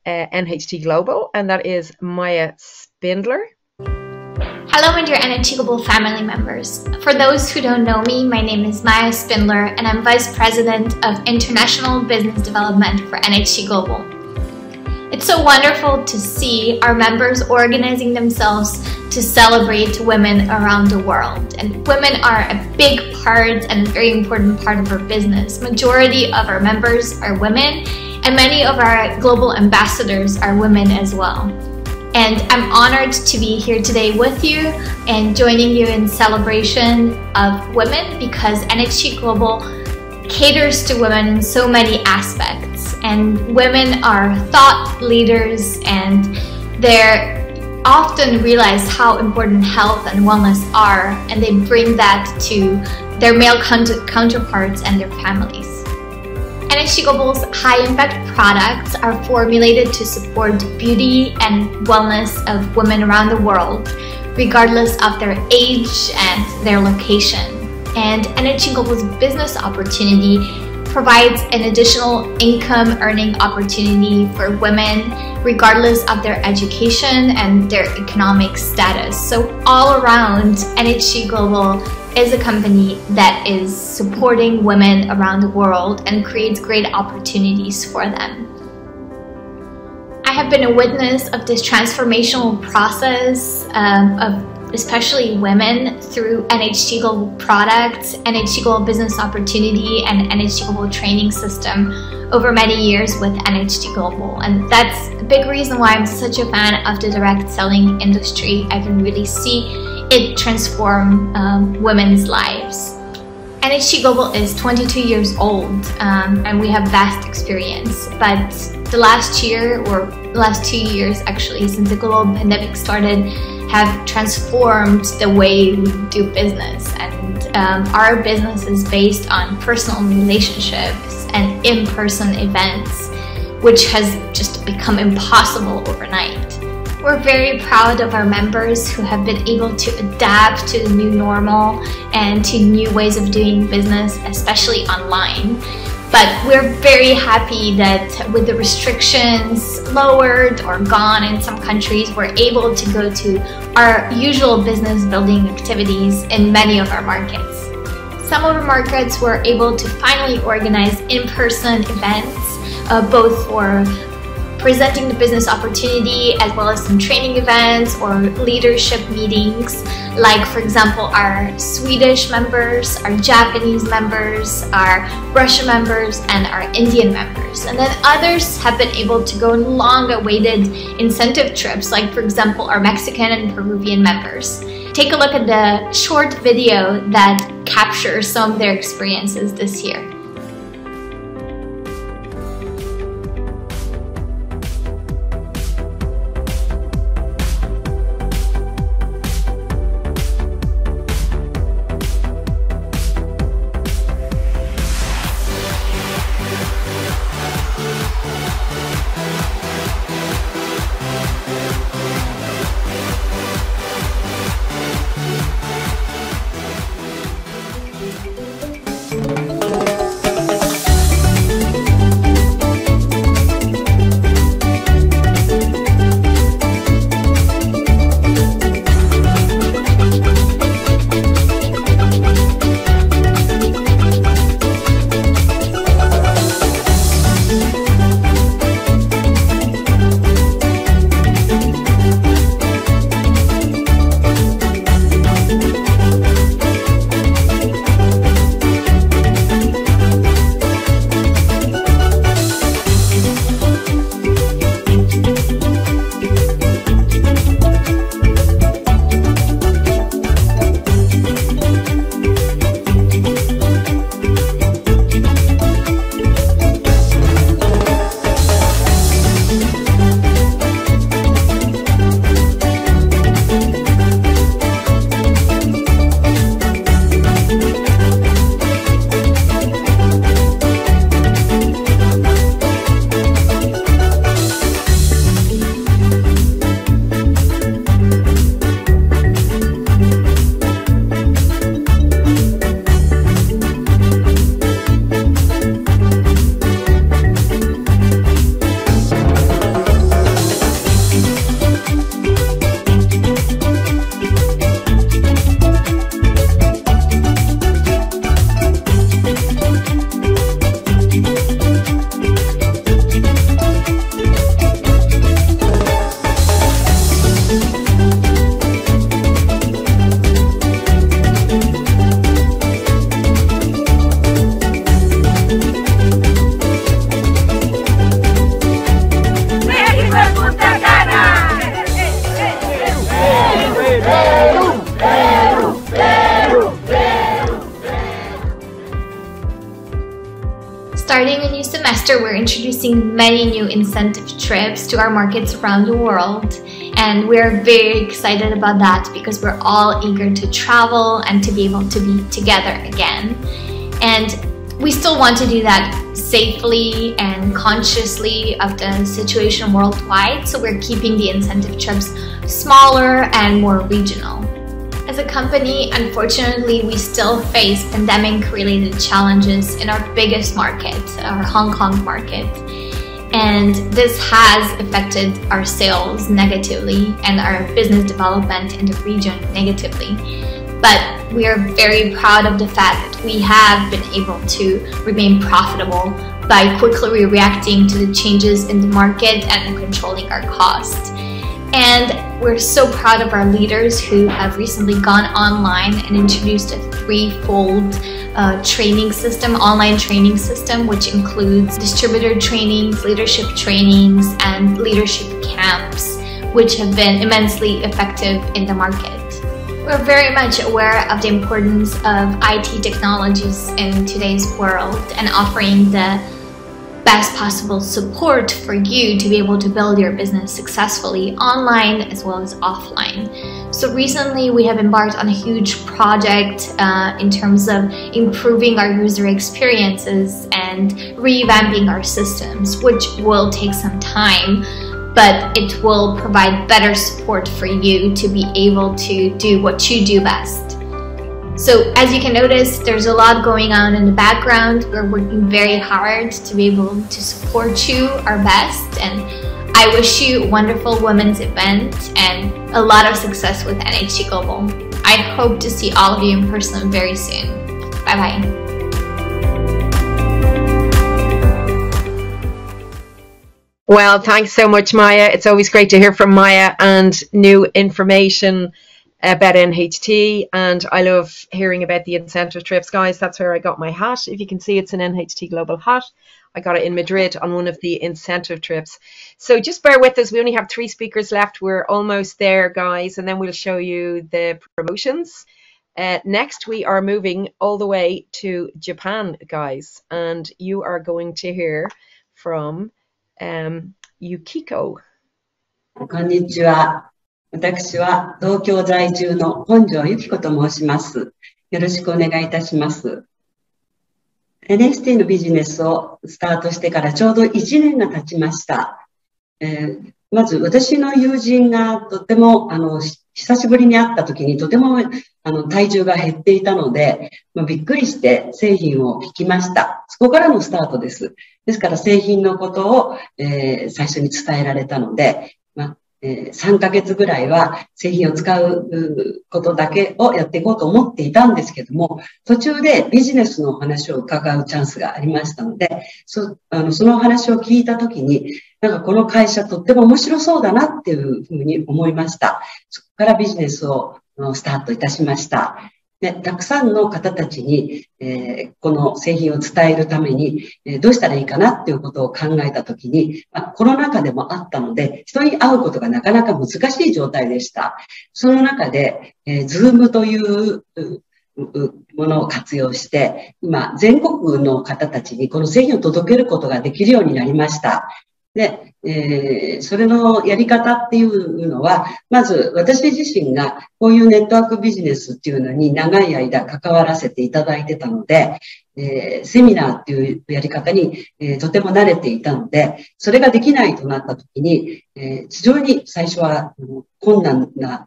uh, NHT Global, and that is Maya Spindler. Hello, my dear Global family members. For those who don't know me, my name is Maya Spindler, and I'm Vice President of International Business Development for NHT Global. It's so wonderful to see our members organizing themselves to celebrate women around the world. And women are a big part and a very important part of our business. Majority of our members are women and many of our global ambassadors are women as well. And I'm honored to be here today with you and joining you in celebration of women because NHT Global caters to women in so many aspects. And women are thought leaders and they're often realize how important health and wellness are and they bring that to their male counterparts and their families. NHT Global's high impact products are formulated to support beauty and wellness of women around the world, regardless of their age and their location. And NHT Global's business opportunity provides an additional income earning opportunity for women regardless of their education and their economic status. So all around, NHT Global is a company that is supporting women around the world and creates great opportunities for them. I have been a witness of this transformational process um, of especially women through NHT Global products, NHT Global Business Opportunity, and NHT Global Training System over many years with NHT Global. And that's a big reason why I'm such a fan of the direct selling industry. I can really see it transform um, women's lives. NHT Global is 22 years old um, and we have vast experience, but the last year or last two years actually since the global pandemic started have transformed the way we do business. And um, our business is based on personal relationships and in person events, which has just become impossible overnight. We're very proud of our members who have been able to adapt to the new normal and to new ways of doing business, especially online. But we're very happy that with the restrictions lowered or gone in some countries, we're able to go to our usual business building activities in many of our markets. Some of our markets were able to finally organize in-person events, uh, both for presenting the business opportunity as well as some training events or leadership meetings like for example our Swedish members, our Japanese members, our Russian members and our Indian members. And then others have been able to go on long awaited incentive trips like for example our Mexican and Peruvian members. Take a look at the short video that captures some of their experiences this year. To our markets around the world. And we're very excited about that because we're all eager to travel and to be able to be together again. And we still want to do that safely and consciously of the situation worldwide. So we're keeping the incentive trips smaller and more regional. As a company, unfortunately, we still face pandemic related challenges in our biggest market, our Hong Kong market. And this has affected our sales negatively and our business development in the region negatively. But we are very proud of the fact that we have been able to remain profitable by quickly reacting to the changes in the market and controlling our costs. And we're so proud of our leaders who have recently gone online and introduced a threefold uh, training system, online training system, which includes distributor trainings, leadership trainings, and leadership camps, which have been immensely effective in the market. We're very much aware of the importance of IT technologies in today's world and offering the best possible support for you to be able to build your business successfully online as well as offline. So recently we have embarked on a huge project uh, in terms of improving our user experiences and revamping our systems, which will take some time but it will provide better support for you to be able to do what you do best. So as you can notice, there's a lot going on in the background. We're working very hard to be able to support you our best and I wish you wonderful women's event and a lot of success with NHT Global. I hope to see all of you in person very soon. Bye bye. Well, thanks so much, Maya. It's always great to hear from Maya and new information about NHT and I love hearing about the incentive trips. Guys, that's where I got my hat. If you can see, it's an NHT Global hat. I got it in Madrid on one of the incentive trips. So just bear with us. We only have three speakers left. We're almost there, guys, and then we'll show you the promotions. Uh, next, we are moving all the way to Japan, guys, and you are going to hear from um, Yukiko. こんにちは。私は東京在住の本庄由紀子と申します。よろしくお願いいたします。 NST のビジネスをスタートしてからちょうど1年が経ちました。えー、まず私の友人がとてもあの久しぶりに会った時にとてもあの体重が減っていたので、まあ、びっくりして製品を聞きました。そこからのスタートです。ですから製品のことを、えー、最初に伝えられたので、まえ3ヶ月ぐらいは製品を使うことだけをやっていこうと思っていたんですけども、途中でビジネスの話を伺うチャンスがありましたので、そあのその話を聞いたときに、なんかこの会社とっても面白そうだなっていうふうに思いました。そこからビジネスをスタートいたしました。でたくさんの方たちに、えー、この製品を伝えるために、え、どうしたらいいかなっていうことを考えたときに、まあ、コロナ禍でもあったので、人に会うことがなかなか難しい状態でした。その中で、えー、ズームというものを活用して、今、全国の方たちにこの製品を届けることができるようになりました。で、えー、それのやり方っていうのは、まず私自身がこういうネットワークビジネスっていうのに長い間関わらせていただいてたので、えー、セミナーっていうやり方に、えー、とても慣れていたので、それができないとなった時に、え非常に最初は困難な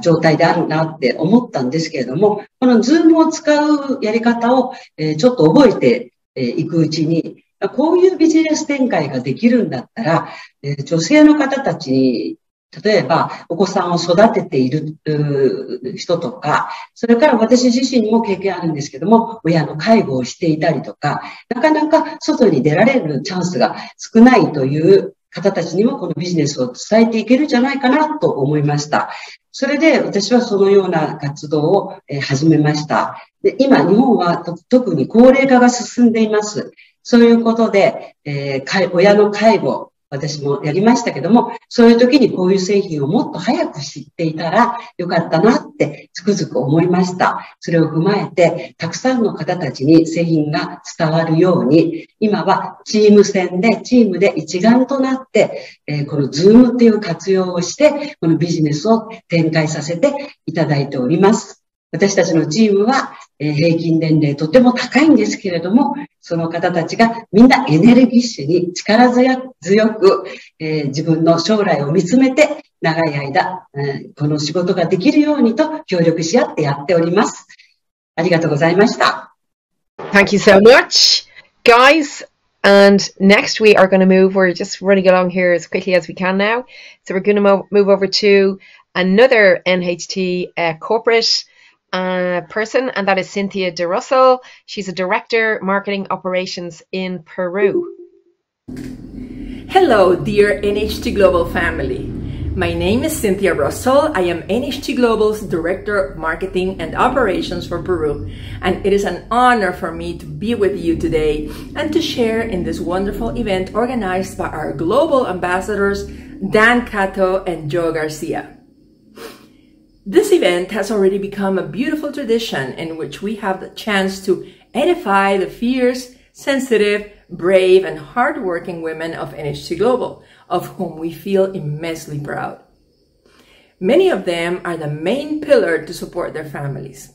状態であるなって思ったんですけれども、このズームを使うやり方を、えちょっと覚えていくうちに、こういうビジネス展開ができるんだったら、女性の方たちに、例えばお子さんを育てている人とか、それから私自身も経験あるんですけども、親の介護をしていたりとか、なかなか外に出られるチャンスが少ないという方たちにもこのビジネスを伝えていけるんじゃないかなと思いました。それで私はそのような活動を始めました。で今、日本は特に高齢化が進んでいます。そういうことで、えー、親の介護、私もやりましたけども、そういう時にこういう製品をもっと早く知っていたらよかったなってつくづく思いました。それを踏まえて、たくさんの方たちに製品が伝わるように、今はチーム戦で、チームで一丸となって、えー、このズームっていう活用をして、このビジネスを展開させていただいております。私たちのチームは、え平均年齢とても高いんですけれども、その方たちがみんなエネルギッシュに力強く、えー、自分の将来を見つめて長い間、この仕事ができるようにと協力し合ってやっております。ありがとうございました。Thank you so much, guys. And next we are going to move, we're just running along here as quickly as we can now. So we're going to mo move over to another NHT uh, corporate uh, person, and that is Cynthia De Russell. She's a director, marketing operations in Peru. Hello, dear NHT Global family. My name is Cynthia Russell. I am NHT Global's Director of Marketing and Operations for Peru, and it is an honor for me to be with you today and to share in this wonderful event organized by our global ambassadors, Dan Catto and Joe Garcia. This event has already become a beautiful tradition in which we have the chance to edify the fierce, sensitive, brave, and hardworking women of NHT Global of whom we feel immensely proud. Many of them are the main pillar to support their families.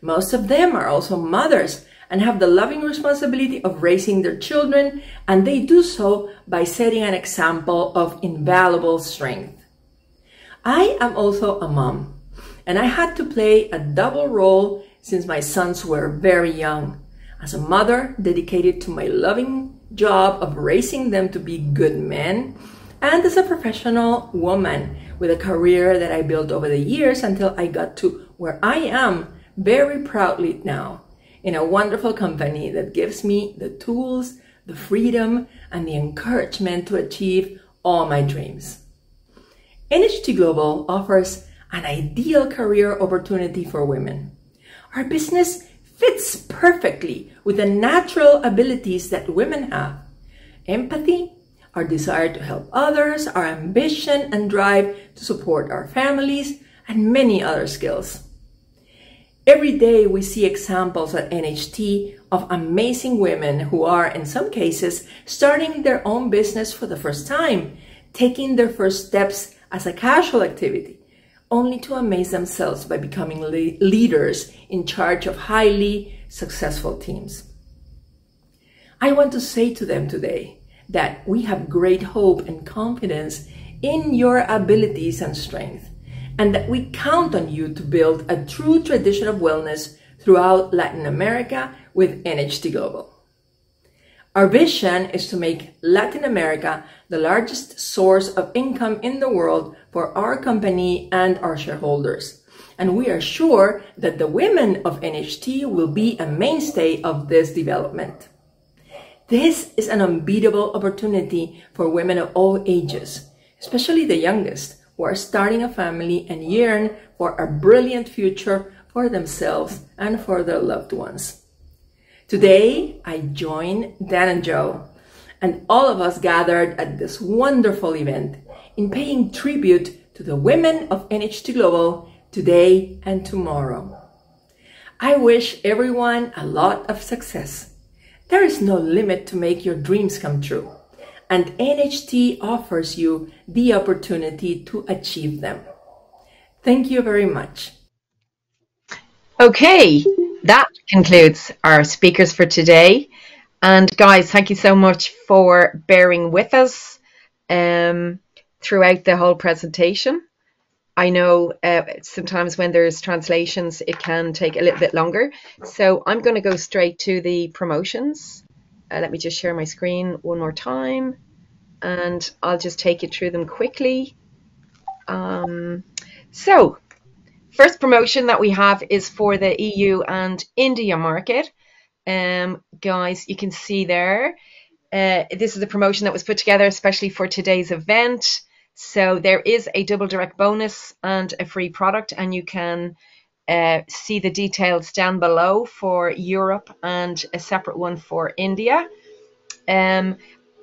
Most of them are also mothers and have the loving responsibility of raising their children, and they do so by setting an example of invaluable strength. I am also a mom, and I had to play a double role since my sons were very young. As a mother dedicated to my loving job of raising them to be good men, and as a professional woman with a career that I built over the years until I got to where I am very proudly now in a wonderful company that gives me the tools, the freedom, and the encouragement to achieve all my dreams. NHT Global offers an ideal career opportunity for women. Our business fits perfectly with the natural abilities that women have empathy, our desire to help others, our ambition and drive to support our families, and many other skills. Every day we see examples at NHT of amazing women who are, in some cases, starting their own business for the first time, taking their first steps as a casual activity, only to amaze themselves by becoming le leaders in charge of highly successful teams. I want to say to them today, that we have great hope and confidence in your abilities and strength, and that we count on you to build a true tradition of wellness throughout Latin America with NHT Global. Our vision is to make Latin America the largest source of income in the world for our company and our shareholders. And we are sure that the women of NHT will be a mainstay of this development. This is an unbeatable opportunity for women of all ages, especially the youngest, who are starting a family and yearn for a brilliant future for themselves and for their loved ones. Today, I join Dan and Joe and all of us gathered at this wonderful event in paying tribute to the women of NHT Global today and tomorrow. I wish everyone a lot of success there is no limit to make your dreams come true, and NHT offers you the opportunity to achieve them. Thank you very much. Okay, that concludes our speakers for today. And guys, thank you so much for bearing with us um, throughout the whole presentation. I know uh, sometimes when there's translations, it can take a little bit longer. So I'm going to go straight to the promotions. Uh, let me just share my screen one more time and I'll just take you through them quickly. Um, so first promotion that we have is for the EU and India market. Um, guys, you can see there, uh, this is a promotion that was put together especially for today's event. So there is a double direct bonus and a free product, and you can uh, see the details down below for Europe and a separate one for India. Um,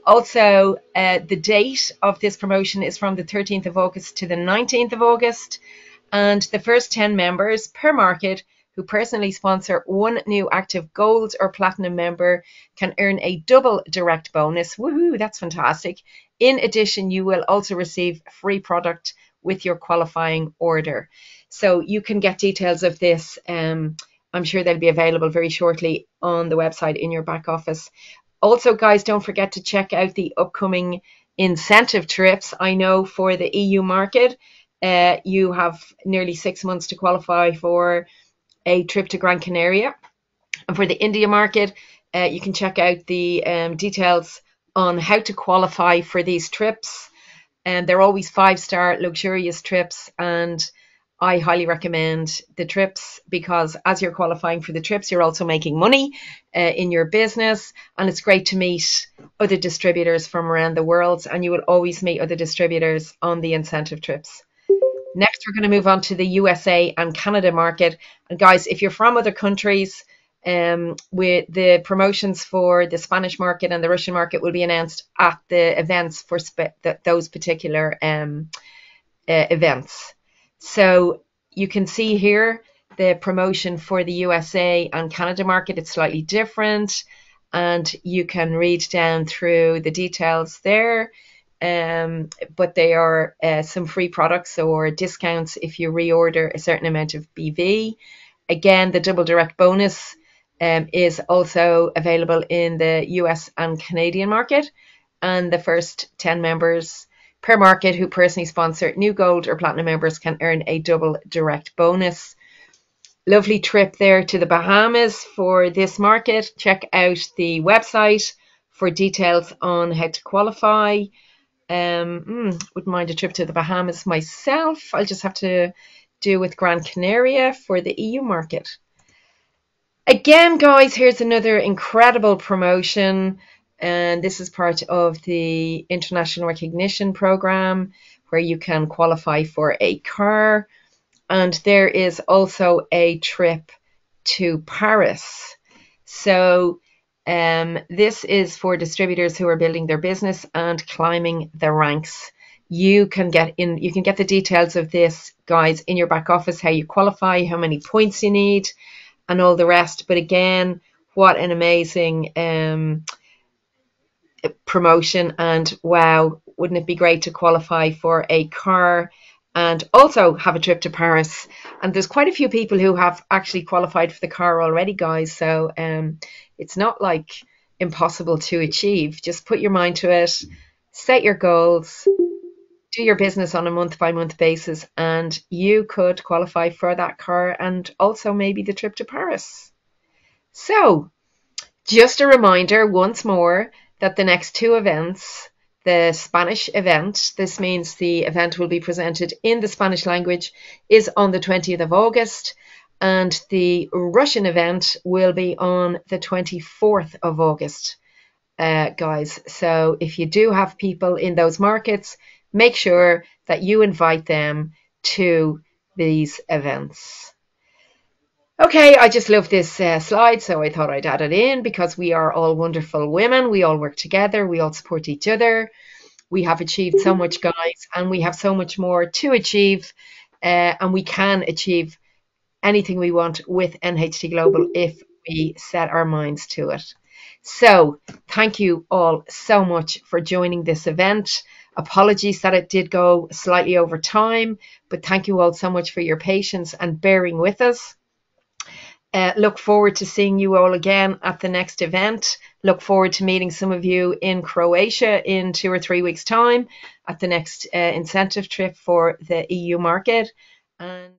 also, uh, the date of this promotion is from the 13th of August to the 19th of August, and the first 10 members per market who personally sponsor one new active gold or platinum member can earn a double direct bonus. Woohoo, that's fantastic. In addition, you will also receive free product with your qualifying order. So you can get details of this. Um, I'm sure they'll be available very shortly on the website in your back office. Also, guys, don't forget to check out the upcoming incentive trips. I know for the EU market, uh, you have nearly six months to qualify for a trip to Gran Canaria. And for the India market, uh, you can check out the um, details on how to qualify for these trips. And they're always five star luxurious trips. And I highly recommend the trips because as you're qualifying for the trips, you're also making money uh, in your business. And it's great to meet other distributors from around the world. And you will always meet other distributors on the incentive trips. Next, we're going to move on to the USA and Canada market. And guys, if you're from other countries, um, with the promotions for the Spanish market and the Russian market will be announced at the events for th those particular um, uh, events. So you can see here the promotion for the USA and Canada market. It's slightly different, and you can read down through the details there. Um, but they are uh, some free products or discounts if you reorder a certain amount of BV. Again, the double direct bonus um, is also available in the US and Canadian market. And the first 10 members per market who personally sponsor new gold or platinum members can earn a double direct bonus. Lovely trip there to the Bahamas for this market. Check out the website for details on how to qualify. Um, mm, wouldn't mind a trip to the Bahamas myself. I'll just have to do with Gran Canaria for the EU market. Again, guys, here's another incredible promotion. And this is part of the International Recognition Program where you can qualify for a car. And there is also a trip to Paris. So um, this is for distributors who are building their business and climbing the ranks. You can get in, you can get the details of this, guys, in your back office, how you qualify, how many points you need, and all the rest. But again, what an amazing um, promotion! And wow, wouldn't it be great to qualify for a car and also have a trip to Paris? And there's quite a few people who have actually qualified for the car already, guys. So um, it's not like impossible to achieve. Just put your mind to it, set your goals, do your business on a month by month basis and you could qualify for that car and also maybe the trip to Paris. So, just a reminder once more that the next two events, the Spanish event, this means the event will be presented in the Spanish language, is on the 20th of August, and the Russian event will be on the 24th of August, uh, guys. So, if you do have people in those markets, make sure that you invite them to these events. Okay, I just love this uh, slide, so I thought I'd add it in because we are all wonderful women. We all work together, we all support each other. We have achieved so much, guys, and we have so much more to achieve, uh, and we can achieve anything we want with NHT Global if we set our minds to it. So, thank you all so much for joining this event. Apologies that it did go slightly over time, but thank you all so much for your patience and bearing with us. Uh, look forward to seeing you all again at the next event. Look forward to meeting some of you in Croatia in two or three weeks' time at the next uh, incentive trip for the EU market. And